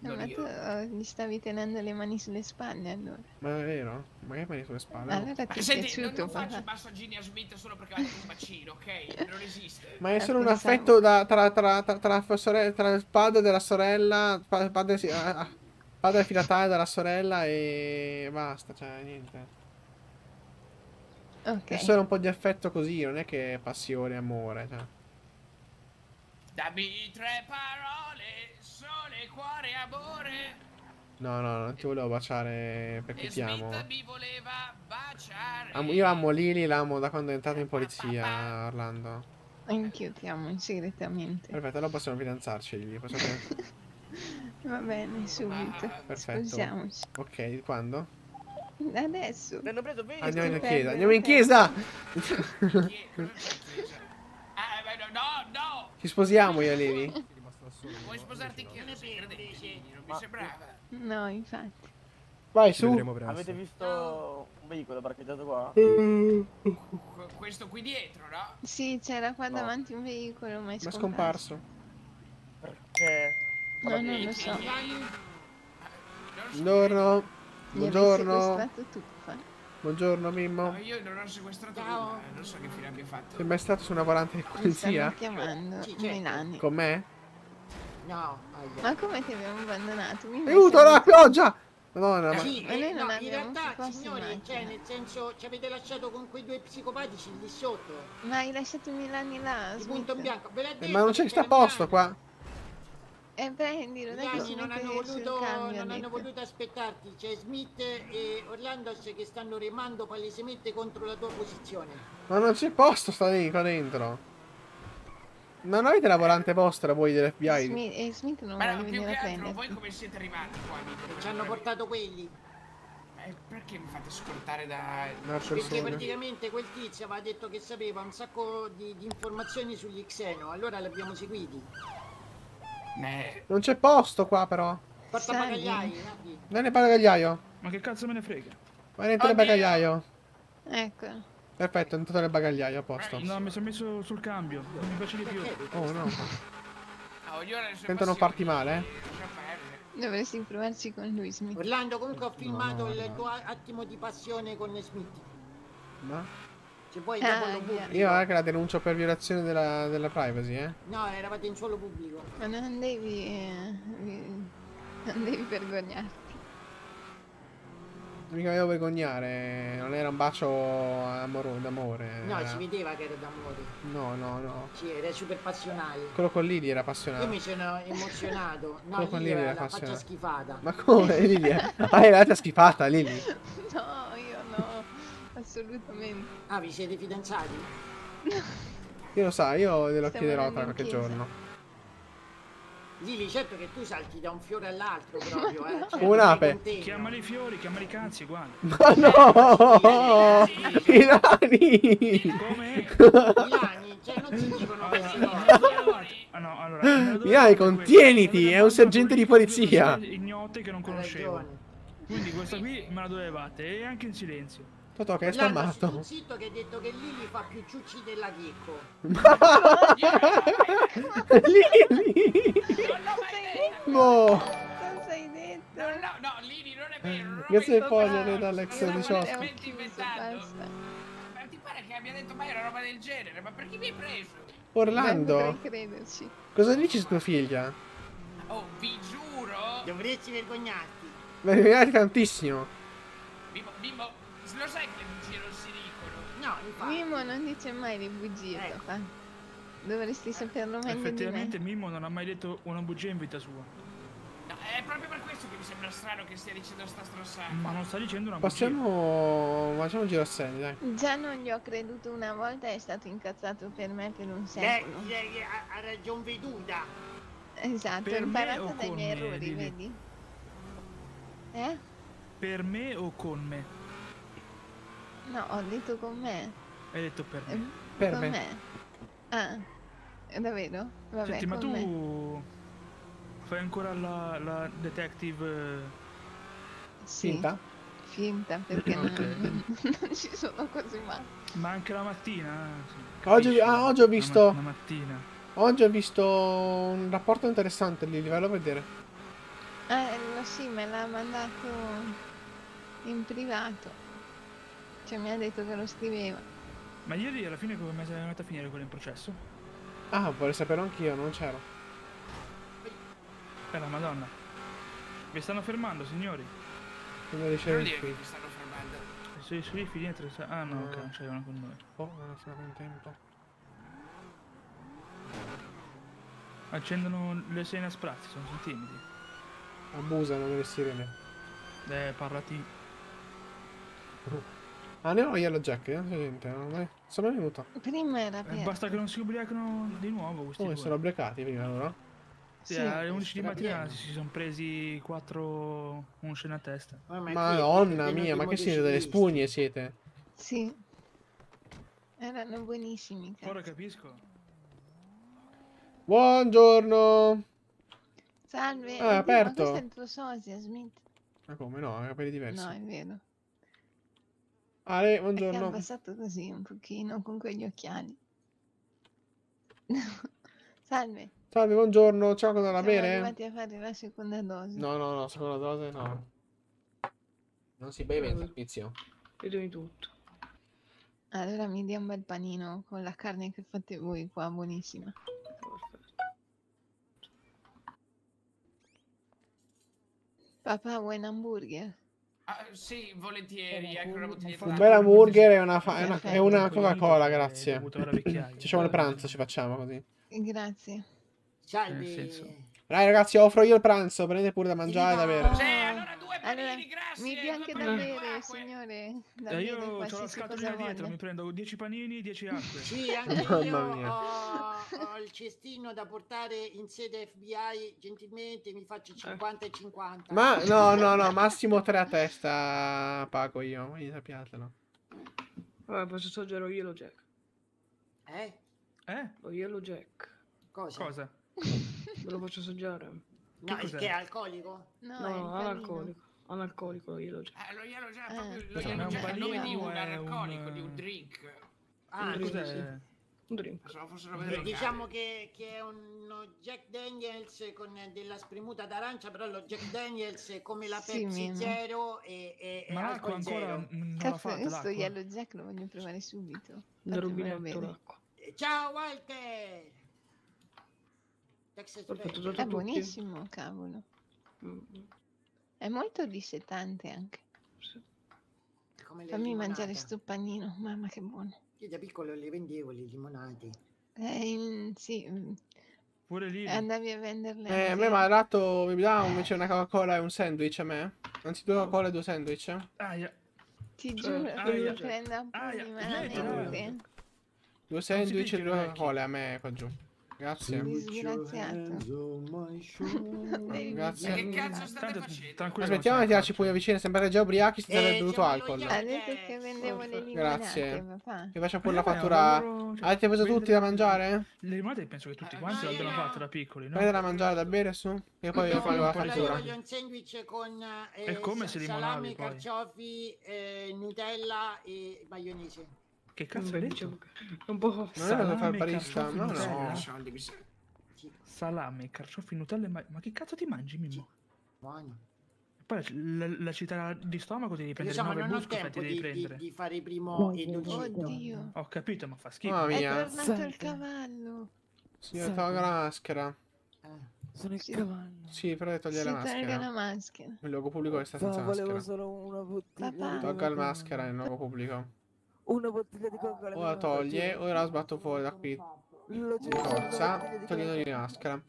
Non ma io. tu oh, gli stavi tenendo le mani sulle spalle allora. Ma è vero? Ma che mani sulle spalle? Allora ti Ma è senti, non, piaciuto, non faccio papà? massaggini a Smith solo perché va un bacino, ok? Non esiste. Ma è Eh, solo un affetto da, tra, tra, tra, tra, sorella- tra il padre della sorella, pa- padre, ah, ah, padre affidatario della sorella e basta, cioè niente. Ok. È solo un po' di affetto così, non è che è passione, amore, cioè. Dammi tre parole, cuore, amore. No, no, non ti volevo baciare perché E ti amo. Smith mi voleva baciare. Amo- io amo Lily, l'amo da quando è entrato in polizia, Orlando. Anch'io ti amo segretamente. Perfetto, allora possiamo fidanzarci, Lily. Possiamo... Va bene, subito. Perfetto. Sposiamoci. Ok, quando? Adesso. Mi hanno preso vedi? Andiamo in chiesa, andiamo in chiesa! Ah, no, no! Ci sposiamo io e Lily? Vuoi sposarti? Non sei credente, non mi sembrava. No, infatti. Vai, su! Avete visto un veicolo parcheggiato qua? Qu- Questo qui dietro, no? Sì, c'era qua davanti un veicolo, ma è Ma è scomparso. scomparso. Perché? No, non lo so. Buongiorno. Buongiorno. Buongiorno, Mimmo. No, io non ho sequestrato nulla, non so che fine abbia fatto. Sei mai stato su una volante di Mi stanno polizia? chiamando Milani. Con me? No, Ma come ti abbiamo abbandonato? Mi Aiuto, la pioggia! Madonna, ma... Sì, Ma eh, non no, in realtà, signori, cioè, nel senso, ci avete lasciato con quei due psicopatici lì sotto. Ma hai lasciato Milani là, Di punto bianco. Ve l'ha Eh, detto ma non c'è sta posto qua. E prendilo, dai Milani non hanno voluto, cambio. non ha hanno voluto aspettarti. C'è Smith e Orlandos che stanno remando palesemente contro la tua posizione. Ma non c'è posto sta lì, qua dentro. Ma non avete la volante vostra voi dell'FBI? Smith, e Smith non Ma no, più che altro, voi come siete arrivati qua? Ci hanno portato quelli. Eh, perché mi fate scortare da... Una Perché persona. praticamente quel tizio aveva detto che sapeva un sacco di, di informazioni sugli Xeno, allora l'abbiamo seguiti. Eh, Non c'è posto qua però. Porta Sali. bagagliai, Nabbi. Vieni il bagagliaio. Ma che cazzo me ne frega? Vai dentro il bagagliaio. Ecco. Perfetto, è entrato nel bagagliaio, a posto. No, mi sono messo sul cambio. Non mi piace di più. Oh no. Sento non farti male, eh. Dovresti provarci con lui, Smith. Orlando, comunque ho filmato no, il no. tuo attimo di passione con Smith. Ma? Se vuoi Ah, dopo lo pubblico. Io è che la denuncio per violazione della, della privacy, eh. No, eravate in suolo pubblico. Ma non devi... eh, non devi vergognarti. Mica mi devo vergognare. Non era un bacio amoro- d'amore. No, era- si vedeva che era d'amore. No, no, no. Sì, era super passionale. Quello con Lily era Io appassionato. mi sono emozionato. No, Quello con lì Lily era era la faccia schifata. Ma come? Lily è... Ah, è l'altra schifata, Lily. No, io no. Assolutamente. Ah, vi siete fidanzati? Io lo sai, io glielo Stiamo chiederò tra qualche chiesa. giorno. Lili, certo che tu salti da un fiore all'altro proprio, eh. Cioè, un'ape. Chiamali i fiori, chiamali i cazzi, uguali. Ma no! I nani! Come? Milani, cioè non si dicono queste cose. Ah no, allora... fare contieniti, è un sergente di polizia. Ignote che non conoscevo. Quindi questa qui me la dovevate e anche in silenzio. Totò che Orlando, spammato. sto zitto che hai detto che Lili fa più ciucci della Checco. Lily! No! Cosa hai detto? No, no, no, Lili, non è vero. non Grazie mai al foglio, Stiamo 18. letteralmente inventando. Basta. Ma ti pare che abbia detto mai una roba del genere? Ma perché mi hai preso? Orlando, crederci. cosa dici su tua figlia? Oh, vi giuro. Dovresti vergognarti. Mi piace tantissimo. Bimbo, bimbo, lo sai che le bugie non si dicono? No, infatti. Mimo non dice mai le bugie, Ecco. papà. Dovresti saperlo meglio di me. Effettivamente Mimmo non ha mai detto una bugia in vita sua. No, è proprio per questo che mi sembra strano che stia dicendo sta strozzata. Ma non sta dicendo una bugia. Passiamo... Facciamo un giro a segni, dai. Già non gli ho creduto una volta e è stato incazzato per me per un secolo. lei ha, ha ragion veduta. Esatto, Per ho imparato dai con miei me, errori, vedi? Eh? Per me o con me? No, ho detto con me. Hai detto per me. Per con me. Ah, davvero? Vabbè, Senti, ma con me. tu fai ancora la, la detective eh, Sì. Finta? Finta, perché non, Ok. non ci sono così male. Ma anche la mattina? sì, Oggi, ah, oggi ho La ma- visto. La, mattina. Oggi ho visto un rapporto interessante lì, livello a vedere. Eh, sì, me l'ha mandato in privato. Cioè, mi ha detto che lo scriveva. Ma ieri alla fine come è andata a finire quello in processo? Ah, vorrei saperlo anch'io, non c'ero. Eh la madonna. Mi stanno fermando, signori. Qui. che ti stanno fermando. Sui sui dietro. sta- Ah no, ok, non c'erano con noi. Oh, non sono in tempo. Accendono le sirene a sprazzi, sono sono timidi. Abusano delle sirene. Eh, parlati. Ah, ne ho Yellow Jack, eh? Gente, non è... Sono venuto. Prima era Eh, basta che non si ubriacano di nuovo questi Oh, due. sono ubriacati prima loro. Sì, Sì, alle 11 di mattina pieno. si sono presi quattro un scena a testa. Madonna mia, ma che siete delle spugne siete? Sì. Erano buonissimi. cazzo. Ora capisco. Buongiorno! Salve. Ah, oddio, aperto. Ma questo è il tuo sosia, Smith. Ma come no? Ha capelli diversi. No, è vero. Ale, È che ha buongiorno. abbassato così un pochino con quegli occhiali. Salve. Salve, buongiorno. C'è qualcosa da Siamo bere? arrivati a fare la seconda dose. No, no, no, seconda dose no. Non si beve in servizio. Vedo tutto. Allora mi dia un bel panino con la carne che fate voi qua, buonissima. Papà, vuoi un hamburger? Ah, sì, volentieri, anche una bottiglietta Un bel hamburger e una, fa- una, e una. Coca-Cola, grazie. ora vecchiaio. Ci facciamo il pranzo, ci facciamo così. Grazie. Senso. Dai ragazzi, offro io il pranzo, prendete pure da mangiare e da bere. Sì, allora grassi mi dia anche da bere, signore. Da Eh, io ho la cosa dietro, voglia. mi prendo 10 panini, 10 acque. Sì, anche io ho, ho il cestino da portare in sede FBI, gentilmente mi faccio 50 e 50. Ma no, no, no, massimo tre a testa pago io, quindi sappiatelo. Vabbè, posso assaggiare lo Yellow Jack. Eh? Eh? Lo Yellow Jack. Cosa? Cosa? Me lo faccio assaggiare? No, cos'è? che è alcolico? No, No, è panino. Analcolico. Analcolico lo Yellow Jack. Eh, lo Yellow Jack, Eh. proprio lo Yellow è un Jack è il nome di un o è alcolico, un- di un drink. Ah, Un sì, drink. sì. Cos'è? Un drink. Diciamo che, che è uno Jack Daniels con della spremuta d'arancia, però lo Jack Daniels è come la Sì, Pepsi meno. Zero e, e, e Ma l'acqua ancora zero. l'ha fatta questo l'acqua. Yellow Jack lo voglio provare subito. Fatemelo rubinetto l'acqua. Ciao Walter! Texas È buonissimo, cavolo. Mm. È molto dissetante anche. Come le Fammi mangiare limonate. sto panino, mamma che buono. Io da piccolo le vendevo le limonate. Eh, in- sì, mm, Pure lì. andavi a venderle Eh, a me mi ha dato, mi dà invece una Coca-Cola e un sandwich a me? Anzi due Coca-Cola e due sandwich? Aia. Ti giuro Ah, che io- mi prendo a Aia, pugni, ma smettila. neanche. Due sandwich e due. Coca-Cola a me qua giù. Grazie. Disgraziato. Grazie. Che cazzo state facendo? Aspettiamo di tirarci pugna vicino, sembrate già ubriachi senza Eh, aver bevuto siamo alcol. che Grazie. Che faccia pure la Eh, vabbè, fattura. cioè, Avete preso tutti da mangiare? Le limonate penso che tutti quanti no, l'abbiano fatta da piccoli, no? Prendere da mangiare da bere su? E poi vi No, fanno la allora io fattura. voglio un sandwich con eh, E come sa- se limonavi salami, poi? carciofi, eh, Nutella e maionese. Che cazzo hai detto? Un po'. È il Salame, barista? Nutella. no. Soldi, mi sa. Salame, carciofi, Nutella ma... ma che cazzo ti mangi, Mimmo? Buono. Poi la, la, la città di stomaco ti devi prendere Insomma, 9 non ho buscofe, tempo di, di, prendere. di fare il primo e. Oddio. Ho capito, ma fa schifo. Mamma È mia. tornato il cavallo. Sì, tolga la maschera. Sono il Sì. cavallo. Sì, però devi togliere Si la tolga maschera. la maschera. Il luogo pubblico che sta Papà, senza volevo maschera. solo una bottiglia Tolga la maschera nel luogo pubblico. Una bottiglia di Coca-Cola. O la mi toglie manca, o la sbatto fuori da qui. Lo Di giuro. forza, bottiglia di maschera.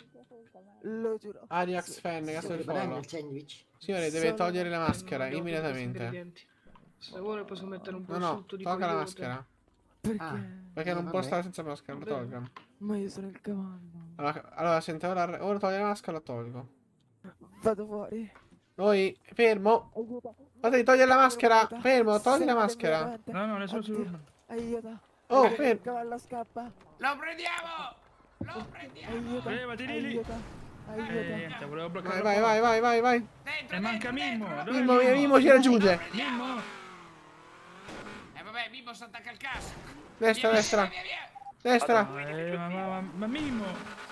Lo giuro. Ariax Fan, cazzo Sto di sandwich. Signore, deve Sono- togliere la maschera immediatamente. Se vuole posso mettere un po' No, di no, sotto di tolga la maschera. Perché? Ah. Perché non può stare senza maschera, la tolga. Ma io sono il cavallo. Allora, allora sente, ora, ora toglie la maschera, la tolgo. Vado fuori. Noi, fermo. Guarda, togli la maschera. Fermo, togli la maschera. No, no, nessuno su. Aiuto. Oh, fermo. cavallo scappa. Lo prendiamo! Lo prendiamo! Lì, lì. Aiuto. Eh, niente, volevo Vai, bloccare. vai, vai, vai, vai, vai. E manca Mimmo. Mimmo, Mimmo ci raggiunge. Mimmo. Eh vabbè, Mimmo si attacca al cazzo. Destra, destra. Destra. Eh, ma Mimmo.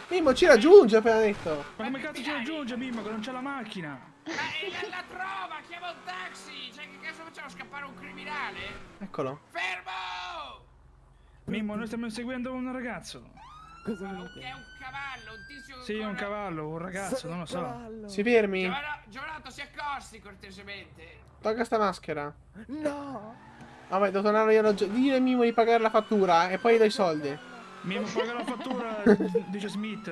Mimmo ci raggiunge, appena detto. Ma come cazzo ci raggiunge Mimmo che non c'è la macchina? Ma la, la trova, chiama un taxi! Cioè, che cazzo facciamo? Scappare un criminale? Eccolo. Fermo! Mimmo, noi stiamo inseguendo un ragazzo. Cosa È volete? un cavallo, un tizio Sì, con- un cavallo, un ragazzo, non lo so. Cavallo. Si fermi. Giovanotto, si accosti cortesemente. Tolga sta maschera. No. Vabbè, devo tornare io. Dire Dile Mimmo di pagare la fattura e poi gli do i soldi. Mimmo paga la fattura, dice Smith.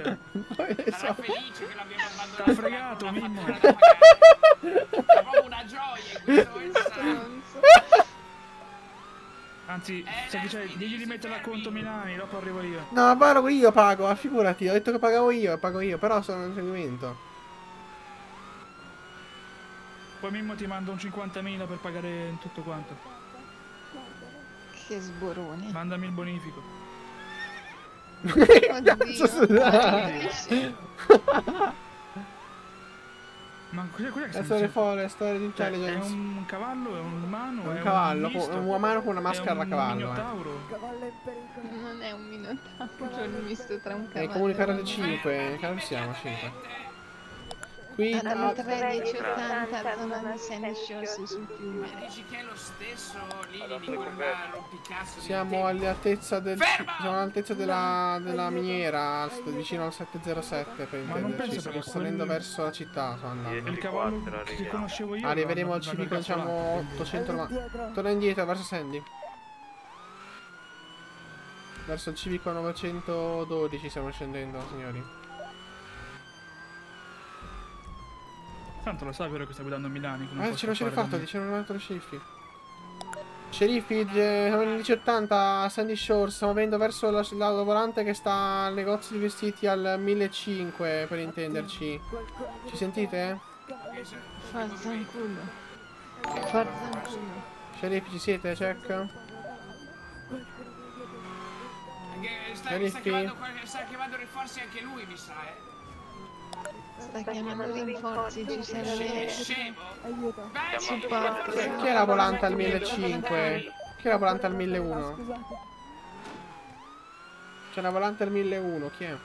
Sarà felice che l'abbiamo abbandonato. T'ha fregato, Mimmo. È proprio una gioia in questo momento. sarà- Anzi, sai che c'è? Digli di mettere a conto Milani, dopo arrivo io. No, pago io, pago. Figurati, ho detto che pagavo io, pago io, però sono in seguimento. Poi Mimmo ti mando un 50.000 per pagare tutto quanto. Che sborone. Mandami il bonifico. Che Oddio. cazzo stai- Ma cos'è, cos'è che È dicendo? folle, storia di Cioè, intelligence. È un cavallo, è un umano, È un è cavallo, misto? con- un umano con una maschera È da un cavallo, eh. minotauro? Cavallo in pericolo. Non è un minotauro, è un misto tra un Nei cavallo e carate un 5, che siamo? 5. Qui ah, 1380 zona Shores sul fiume. Dici che è lo stesso lì di quel rompicazzo siamo all'altezza del siamo all'altezza della, della miniera, vicino al 707 per Ma non intenderci, penso stiamo salendo verso la città, sto andando. Il cavallo che conoscevo io. Arriveremo al civico diciamo incazzato. 890. Torna indietro verso Sandy. Verso il civico 912 stiamo scendendo, signori. Tanto lo sai vero che stai guidando a Milani. Ah, posso ce l'ho fare fatto, da me. dicevano un altro sceriffi. Sceriffi, eh, siamo nel 1080 a Sandy Shores, stiamo venendo verso la, la volante che sta al negozio di vestiti al 1500 per intenderci. Ci sentite? Forza un culo. Forza un culo. Sceriffi, ci siete? Check. Che sta, sta, Sceriffi. chiamando, qualche- sta chiamando rinforzi anche lui, mi sa, eh. Sta chiamando rinforzi, ci serve. Aiuto. supporto. Chi è la volante al 1500? Chi è la volante al 1001? Scusate. C'è la volante al 1001, chi è?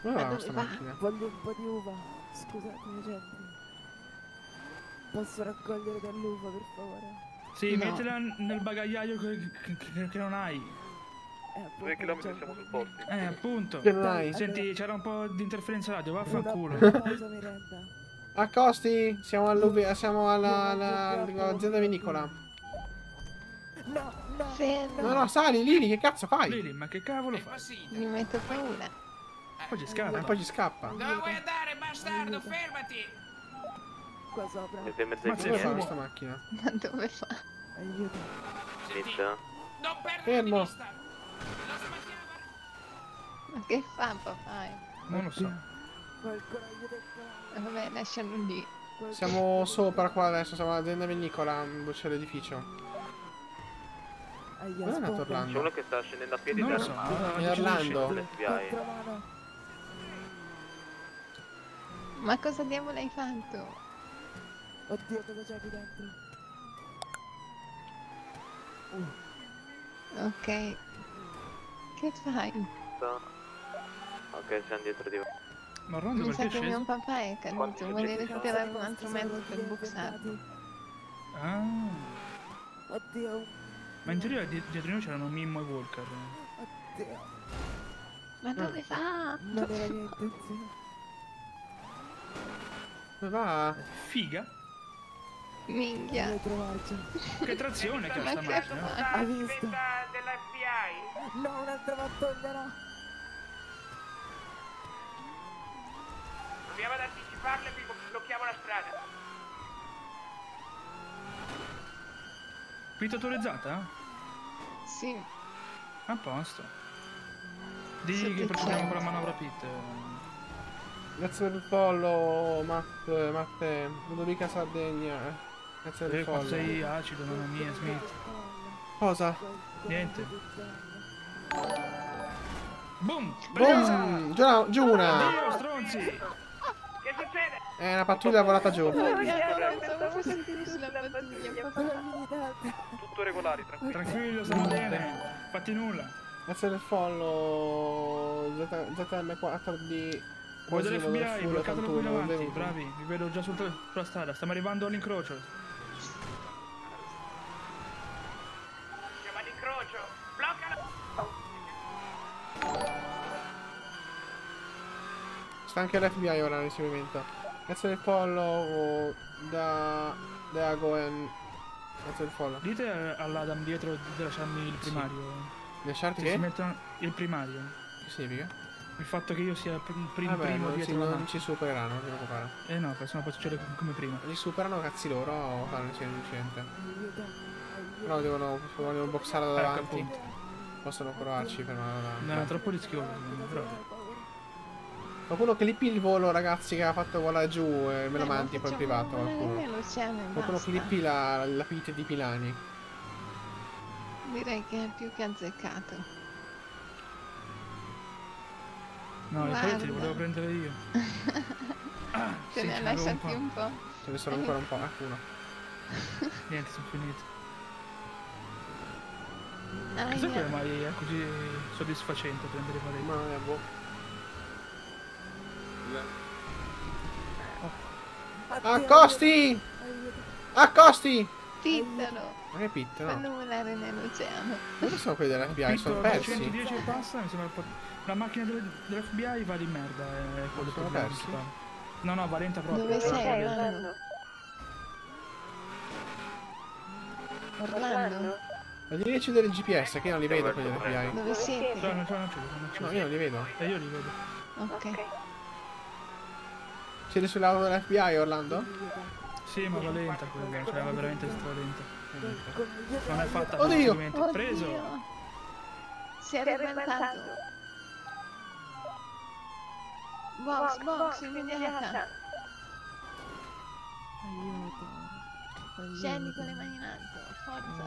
Dove Ma va questa macchina? Voglio un po' di uva. Scusate, gente. Posso raccogliere dall'uva, per favore? Sì, No. mettila nel bagagliaio che, che- che- non hai. Eh, appunto, Due chilometri c'è siamo sul posto. Eh, appunto. Che non hai? Senti, c'era un po' di interferenza radio, vaffanculo. Accosti, siamo, all'UV siamo alla, alla- all'azienda vinicola. No, no. Fermo. No, no, sali, Lili, che cazzo fai? Lili, ma che cavolo fai? Mi metto paura. Poi ci scappa. poi ci scappa. Dove vuoi andare, bastardo? Fermati! Qua sopra. Siete in mezzo Ma ai fa fumo. questa macchina? Ma dove fa? Aiuto. Smith? Non perdere Fermo. di vista! Lo sbattiamo! Ma che fa papà? Non lo so. Eh, Vabbè, lascialo lì. Siamo sopra qua adesso, siamo all'azienda vinicola, c'è l'edificio. Dove è andato sponda. C'è Orlando? uno che sta scendendo a piedi Non lo da so. È non ci Orlando. Ma cosa diavolo hai fatto? Oddio, cosa c'è qui dentro? Ok. Che fai? Ok, siamo dietro di voi. Ma Orlando Mi sa perché è che mio papà è caduto. Vuole recuperare un altro mezzo per boxarlo. Ah. Oddio, Ma in teoria di- dietro di noi c'erano Mimmo e Walker. oddio. Ma dove va? Non era mia intenzione. Dove va? Figa? Minchia. Che trazione che ha sta macchina. Hai visto? dell'FBI! No, un'altra pattuglia no. Proviamo ad anticiparle e blocchiamo la strada. Pista autorizzata? Sì. A posto. Di Sì, che procediamo con la manovra pit. Grazie per il follow, Matt, Matte, Ludovica Sardegna. Eh, il quanto follow. sei acido, mamma mia, Smith. Cosa? Niente. Boom! Boom! Giù, giù una! Addio, stronzi! Che succede? È una pattuglia volata giù. Stavo sentire sulla pattuglia, papà. Tutto regolari, tranquilli. Tranquillo, stiamo bene. Fatti nulla. Grazie del follow Z- ZM4D. Voi Cosimo dell'FBI, bloccatelo qui 81, davanti, bravi. Vi vedo già sul- sulla strada, stiamo arrivando all'incrocio. Sta anche l'FBI ora nell'inseguimento. Grazie del follow da Deagoen. Grazie del follow. Dite all'Adam dietro di lasciarmi il primario. Lasciarti Se che? si mettono il primario. Che significa? Il fatto che io sia il prim- Vabbè, primo non, dietro la non ci supereranno, non ti preoccupare. Eh no, perché sennò poi succede come prima. Li superano cazzi loro o fanno insieme un incidente? No, devono, vogliono boxare da Ecco, davanti. appunto. Possono provarci per una... No, è troppo rischioso, però. Qualcuno clippi il volo, ragazzi, che ha fatto volare giù e me lo Eh, ma mandi poi in privato. Qualcuno, nell'oceano qualcuno clippi la, la pite di Pilani. Direi che è più che azzeccato. No, i Guarda. pezzi li volevo prendere io. Ah, Te sì, ne lasciati un po'. Ce ne sono ancora un po', ecco uno. Niente, sono finito. Ah, Chissà io- come mai è così soddisfacente prendere parecchio. Ma è boh. Accosti! Accosti! Pittalo. Ma che pit, no? Fanno volare nell'oceano. Dove sono quelli dell'FBI? Sono persi. 110 e passa, mi sembra. La macchina del- dell'FBI va di merda, è quello Sono persi? No, no, va lenta proprio. Dove sei, Orlando? Orlando? Ma devi accendere il GPS, che io non li vedo quelli dell'FBI. Dove siete? Non non c'è, non c'è. No, io non li vedo. E io li vedo. Ok. Siete sull'auto dell'FBI, Orlando? Sì, ma va lenta quella, cioè va veramente stralenta. Non è fatta per Oddio! Oddio. Preso! Si è ribaltato. Box, box, immediata. Scendi con le mani in alto, forza.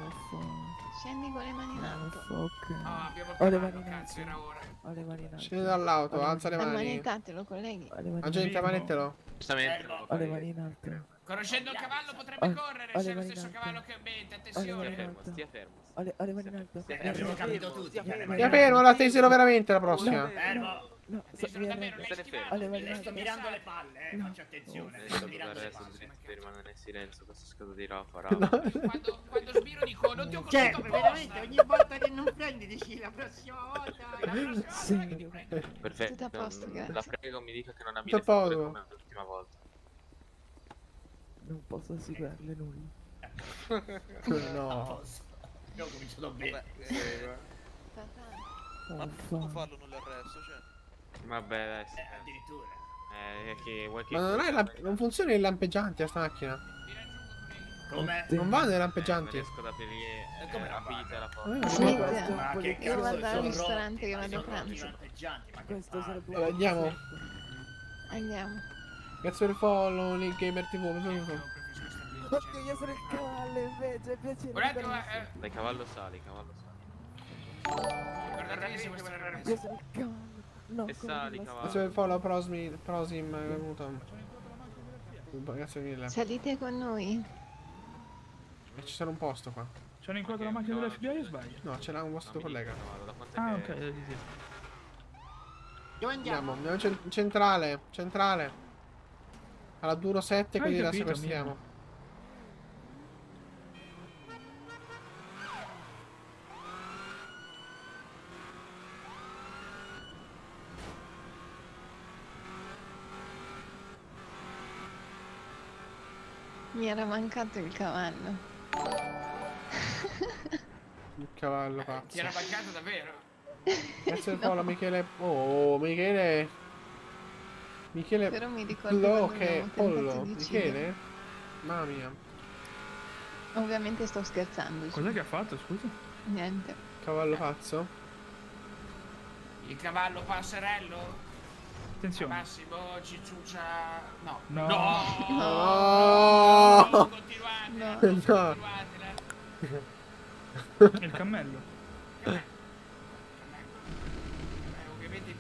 Scendi con le mani in alto. Ah, abbiamo in cazzo, era ora. Ho le mani in alto. Scendi dall'auto, alza le mani. Colleghi. Le mani in Agente, ammanettelo. Giustamente. Ho le mani in alto. Conoscendo il cavallo potrebbe Ho- correre, ho le se è lo stesso alto. cavallo che mente, attenzione. in alto. Stia fermo. Ho le, mani in alto. Stia fermo. arresto. capito tutti. Stia fermo, la tesero veramente la prossima. Fermo. No, so, le mani in Le sto mirando le palle, eh. Faccio attenzione. Le sto Adesso mirando le adesso palle. devi rimanere in silenzio, questo scato di Rafa, Quando, quando sbiro dico, non ti ho Cioè, colpito veramente, apposta. ogni volta che non prendi dici la prossima volta. La prossima Sì. volta che ti prendo. Perfetto. Tutto a posto, non- grazie. La prego mi dica che non ha Tutto a mille fatture posto. come l'ultima volta. Non posso assicurarle nulla. No. Io ho cominciato bene. Ma Come farlo nell'arresto, cioè? Vabbè, dai, sì, Eh, eh. addirittura. Eh, che vuoi che... Ma non, hai lamp- non funzionano i lampeggianti a sta macchina. Come? Non vanno i Eh, non lampeggianti. riesco ad aprire E come eh, la aprite la Eh, porta. Smith, Ma che cazzo vado al sono ristorante che vado a sono lampeggianti, che Questo sarebbe Vabbè, andiamo. Andiamo. Grazie per il follow, Link Gamer TV. benvenuto. Oddio, io sono il cavallo invece, piacere. Attimo, eh, Dai, cavallo sali, cavallo sali. il Io sono il cavallo. No, E sali, la- cavallo. Grazie per il follow, Prosmi, Prosim, benvenuto. Grazie mille. Salite con noi. E ci sarà un posto qua. C'hanno inquadrato la macchina dell'FBI o sbaglio? No, ce l'ha un vostro collega. Da quant'è Ah, ok, eh, sì. Dove andiamo? Andiamo, andiamo centrale, centrale. Alla Duro 7, Hai quindi la sequestriamo. Mi era mancato il cavallo. Il cavallo Ti pazzo. era mancato davvero? Grazie il follow, Michele. Oh, Michele. Michele. Però mi ricordo che pollo. Michele? Mamma mia. Ovviamente sto scherzando. Cos'è che ha fatto, scusa? Niente. Cavallo pazzo. Il cavallo passerello? Attenzione. Massimo Cicciuccia... No. No. No. No. Continuate. No. Continuatela. Il cammello.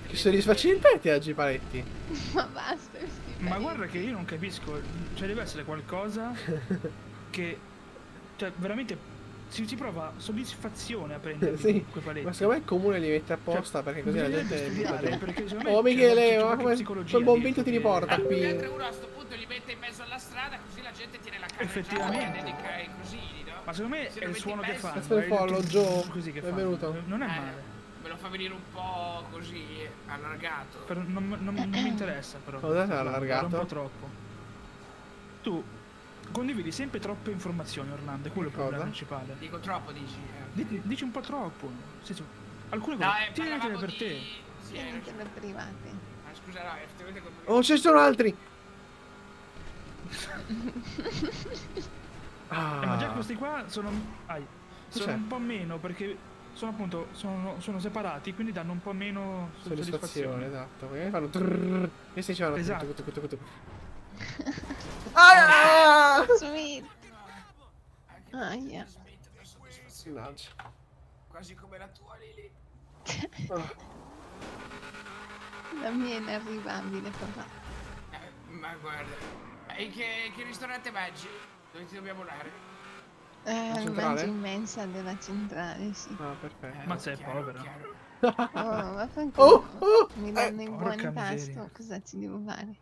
Che soddisfacente oggi, Paletti. Ma basta, Ma guarda che io non capisco, cioè deve essere qualcosa che cioè veramente si, si prova soddisfazione a prendere Sì, quei paletti. ma secondo me il comune li mette apposta perché così la gente perché secondo me Oh Michele, ma come psicologia quel vinto ti riporta Mentre qui? uno a sto punto li mette in mezzo alla strada così la gente tiene la e Effettivamente. dedica cosini, no? Ma secondo me Se è lo il suono che è il è follow, il- Joe. Così che Benvenuto. Non è Eh, male. Me lo fa venire un po' così allargato. Non, non- non mi interessa però. Cos'è Era allargato? un po' troppo. Tu condividi sempre troppe informazioni, Orlando, è quello il problema principale. Dico troppo, dici. eh. Dici, dici un po' troppo. Senso, alcune cose eh, tienitele per di... te. Sì, ragione. Tienitele private. Ah, scusa, no, effettivamente. Oh, ci sono altri! Eh, ma già Ah, questi qua sono, ai, sono un po' meno perché sono appunto sono, sono separati, quindi danno un po' meno soddisfazione, soddisfazione. esatto. Perché fanno trrrr, questi ci fanno Esatto. tutto, tutto, tutto, tutto. Ah! Sweet. Aia. Mannaggia. Quasi come la tua, Lili. Ah. La mia è inarrivabile, papà. Eh, ma guarda, e che, che ristorante mangi? Dove ti dobbiamo andare? Eh, mangio immensa della centrale, sì. Ah, perfetto. Ma sei Chiaro, povera. chiaro. Oh, vaffanculo. Oh, oh, Mi eh, danno in porca buon pasto, miseria. cosa ci devo fare?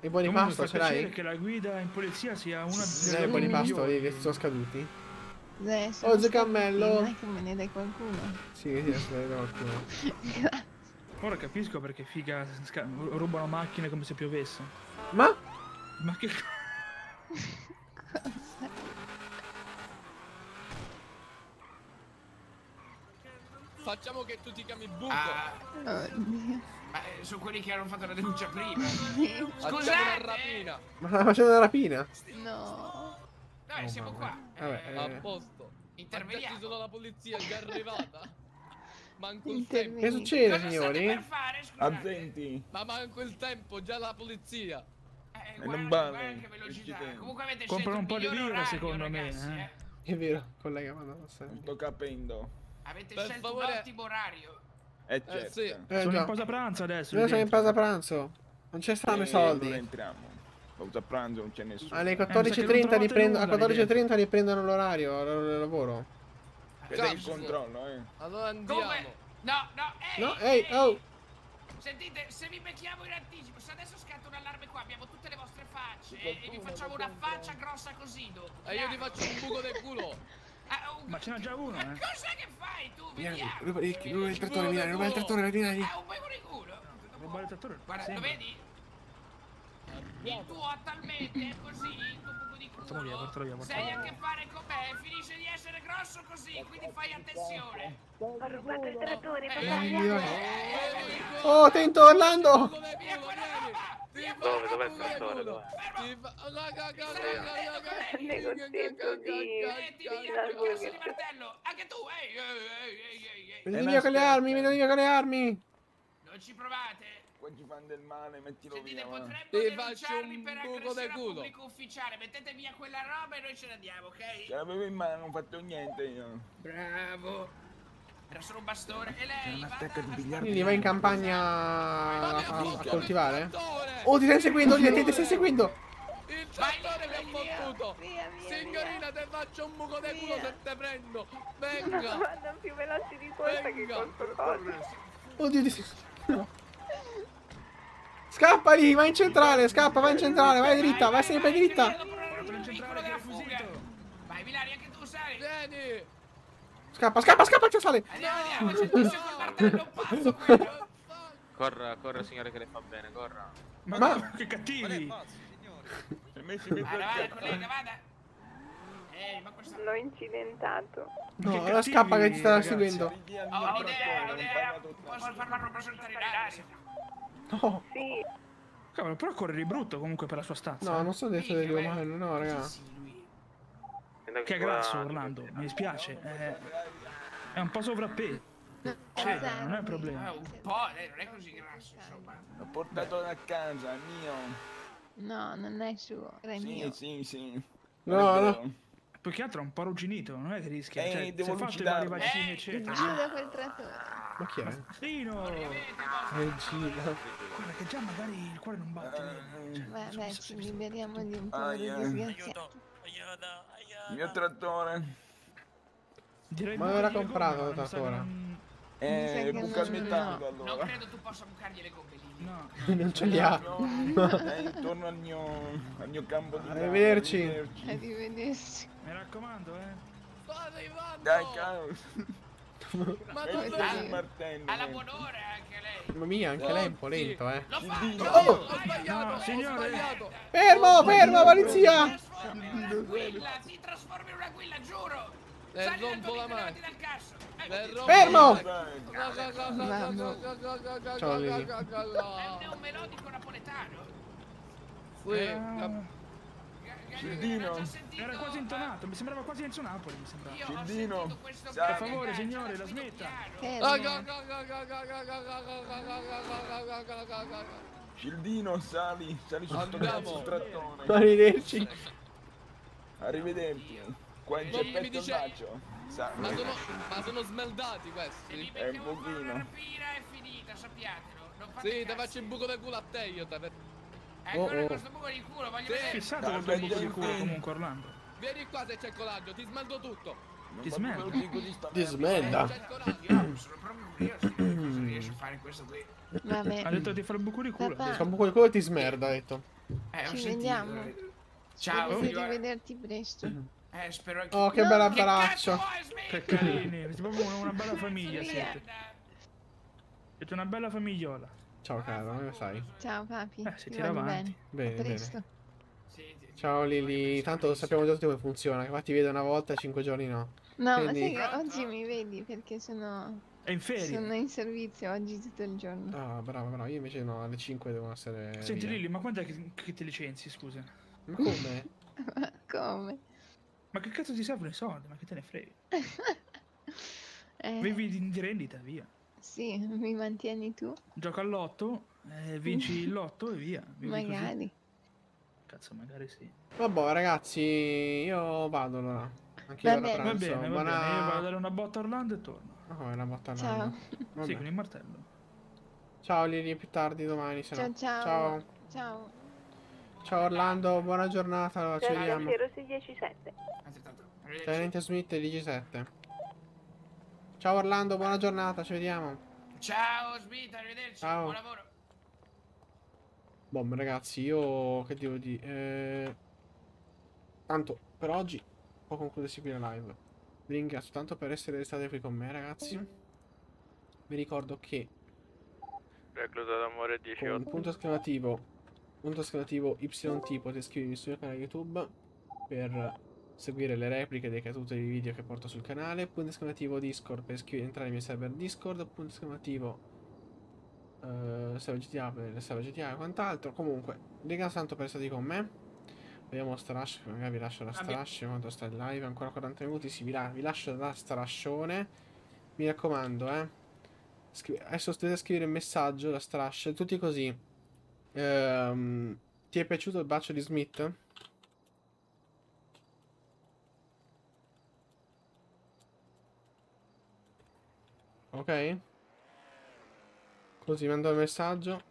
I buoni Comunque pasto ce l'hai? che la guida in polizia sia una Ce delle buoni pasto lì che sono scaduti? Eh, sono Oggi stati- cammello. Non è che me ne dai qualcuno. Sì, sì, ne vedo qualcuno. Ora capisco perché figa rubano macchine come se piovesse. Ma? Ma che Facciamo che tu ti chiami Buco. Ah, Oddio. ma eh, sono quelli che hanno fatto la denuncia prima. Scusate! rapina. Ma sta facendo una rapina? No. Noi siamo qua. Vabbè, Eh, eh. A posto. Interveniamo. Ci sono la polizia, è già arrivata. Manco il tempo. Che succede, Cosa signori? Avventi. Ma manco il tempo, già la polizia. Eh, non guarda, vale, guarda che velocità. incidente. Comunque avete Comprano scelto un po' di birra, secondo me, ragazzi, eh. eh. È vero, collega, ma non lo sai. Sto capendo. Avete Per scelto favore. un ottimo orario. Eh certo. sì. Eh, sono già. in pausa pranzo adesso. Lì siamo in pausa pranzo. Non ci stanno i Eh, allora soldi. entriamo. Pausa pranzo, non c'è nessuno. Alle Eh, mi sa che non 14.30 trovate riprendono, nulla lì a 14.30 riprendono l'orario, del lavoro. Vede il controllo, eh. Allora andiamo. Comunque, no, no, ehi, No, ehi, oh! Sentite, se vi becchiamo in anticipo, se adesso scatta un allarme qua, abbiamo tutte le vostre facce e, vi facciamo una faccia grossa così dopo. E io ti chiaro? faccio un buco del culo. Ah, un- Ma ce n'ha già uno, Ma eh. cos'è che fai tu? Vediamo. ruba il ruba il trattore, vieni, ruba il trattore, vieni. Ah, un di culo. Rubare il trattore. Guarda, lo vedi? Il tuo attualmente è così, tuo buco di Portalo via, culo. portalo via, portalo via. a che fare con me, finisce di essere grosso così, quindi fai attenzione. Ho rubato il trattore, Eh, papà. Eh, Oh, attento Orlando! Dove, dov'è il trattore? Com'è? Il negozietto di... Anche tu, ehi, ehi, ehi, ehi, ehi, ehi. Venite via con le armi, venite via con le armi! Non ci provate? Qua ci fanno del male, mettilo Sentite, via. va. potremmo Ti faccio denunciarvi un per buco aggressione a culo. pubblico ufficiale. Mettete via quella roba e noi ce ne andiamo, ok? Ce l'avevo in mano, non ho fatto niente io. Bravo. Era solo un bastone. E lei? una vada stecca di a- biliardo. Quindi vai in campagna a, a- coltivare? Oh, ti stai seguendo, Lia, ti stai seguendo! Il trattore mi ha fottuto! Via, via, Signorina, te faccio un buco del culo se te prendo! Venga! vanno più veloci di questa che con sto. Oddio, ti... no. Scappa lì, vai in centrale, scappa, vai in centrale, vai dritta, vai sempre dritta! è. Vai, Milani, anche tu sai. Vieni! Scappa, scappa, scappa, c'è sale! Andiamo, andiamo, c'è il martello, pazzo. Corra, corra signore che le fa bene, corra. Ma, Ma- che cattivi! Se messi in mezzo Vada, al vada, cazzo. collega, vada. Ehi, ma questo... L'ho incidentato. No, Che scappa che ti sta seguendo. Ho un'idea, trattore, un'idea. Posso farlo a roba soltanto in aria? No, Sì, Cavolo, però corre di brutto comunque per la sua stazza. no, non sono detto del umano, no, raga. Sì, lui. Senta Che è grasso, Orlando, mi dispiace. È, è un po' sovrappeso. Esatto. non è un problema. Ah, un po', eh, non è così grasso, insomma. L'ho portato da casa, è mio. No, non è suo, è Sì, mio. sì, sì. No, no. Più che altro è un po' arrugginito, non è che rischia. Eh, cioè, devo è fatto i vari vaccini, eccetera. Uccide quel trattore. Ma chi è? Dino! Regina. Guarda che già magari il cuore non batte bene. Beh, beh, ci liberiamo di un po' Ah, di yeah. disgraziati. Il mio trattore. Direi Ma dove l'ha comprato il trattore? Eh, buca il non- metallico Non allora. credo tu possa bucargli le gomme lì. No. Non ce li ha. No, è intorno al mio, al mio campo di Arrivederci. arrivederci. Mi raccomando, eh. Sto arrivando! Dai, caro. Ma dove il sei? martello. Alla buon'ora anche lei. Mamma mia, anche lei è un po' lento, eh. Lo Cildino. faccio! Oh! Ho sbagliato, No, ho signore. sbagliato! Fermo, fermo, polizia! Trasformi in una guilla, ti trasformi in una guilla, giuro! Le Sali dal rompo la mano. davanti dal cazzo! Eh, Le rompo Fermo! Ciao, Lili. È un melodico napoletano. Sì, Cildino. Era quasi intonato, mi sembrava quasi Enzo Napoli, mi sembrava. Cildino. Per favore, signore, la smetta. Ah. Cildino, sali, sali sul cazzo trattore. Arrivederci. Arrivederci. Qua in geppetto il bacio. Ma sono, ma sono smeldati questi. È un pochino. rapina è finita, sappiatelo. Sì, te cazzi. faccio il buco del culo a te io. Te. Ancora Oh, oh. questo buco di culo, voglio Sì. vedere. Fissato con quel buco di culo comunque, Orlando. Vieni qua se c'è coraggio, ti smaldo tutto. Non Ti di sta Ti coraggio. Sono proprio curioso di cosa riesce a fare questo qui. Vabbè, Ha detto di fare il buco di culo. Fa un po' quel culo e ti smerda, ha detto. Eh, ho ci vediamo. Ciao, Spero di rivederti presto. Eh, spero anche Oh, che No. bel Che abbraccio. Smith? Che carini, siete proprio una, bella famiglia siete. Siete una bella famigliola. Ciao caro, come stai? Ciao papi. Eh, si Ti tira avanti. Bene, bene. Bene. presto. Sì, sì, sì. Ciao Lili, tanto sappiamo già tutti come funziona, che infatti vedo una volta e cinque giorni no. No, Quindi- ma sai che oggi mi vedi perché sono, È in ferie. sono in servizio oggi tutto il giorno. Ah, bravo, bravo, io invece no, alle 5 devo essere Senti via. Lili, ma quando è che, che ti licenzi, scusa? Ma come? Come? Ma che cazzo ti servono i soldi? Ma che te ne frega? Eh, Vivi di, di rendita, via. Sì, mi mantieni tu? Gioca all'otto, eh, vinci il lotto e via. Vivi così. Magari. Cazzo, magari sì. Vabbè ragazzi, io vado allora. Anche io Va a bene. Va bene, va Buona... bene. Io vado a dare una botta a Orlando e torno. Oh, è una botta Ciao. all'anno. Sì, Vabbè. con il martello. Ciao Lili, più tardi domani se Ciao no. ciao. Ciao. Ciao. Ciao Orlando, buona giornata, ci vediamo. 0617. Altrettanto. Arrivederci. Tenente Smith 17. Ciao Orlando, buona giornata, ci vediamo. Ciao, Smith, arrivederci. Ciao. Buon lavoro. Bom ragazzi, io che devo dire? Eh... Tanto per oggi può concludersi qui la live. Vi ringrazio tanto per essere stati qui con me ragazzi. Vi ricordo che Recluta d'amore 10 con punto esclamativo punto esclamativo YT potete iscrivervi sul mio canale YouTube per seguire le repliche dei tutti i video che porto sul canale. Punto esclamativo Discord per entrare nei miei server Discord. Punto esclamativo eh, server GTA server GTA e quant'altro. Comunque, ringrazio tanto per essere stati con me. Vediamo Strash, magari vi lascio la Strash quando sta in live, ancora 40 minuti, sì, vi, la- vi lascio la Strashone. Mi raccomando, eh. Scri- adesso dovete scrivere il messaggio, la Strash, tutti così. Ehm, ti è piaciuto il bacio di Smith? Ok? Così mando il messaggio.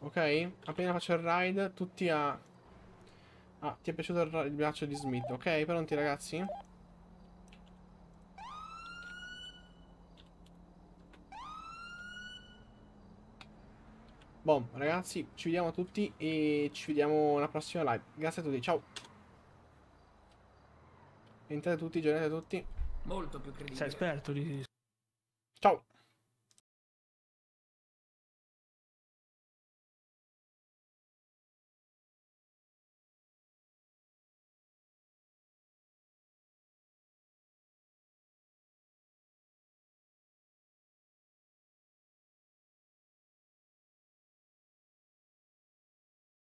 Ok? Appena faccio il ride, tutti a... Ah, ti è piaciuto il, il braccio di Smith, ok? Pronti ragazzi? Bom, ragazzi, ci vediamo tutti e ci vediamo alla prossima live. Grazie a tutti, ciao. Entrate tutti, giornate tutti. Molto più credibile. Sei esperto di... Ciao.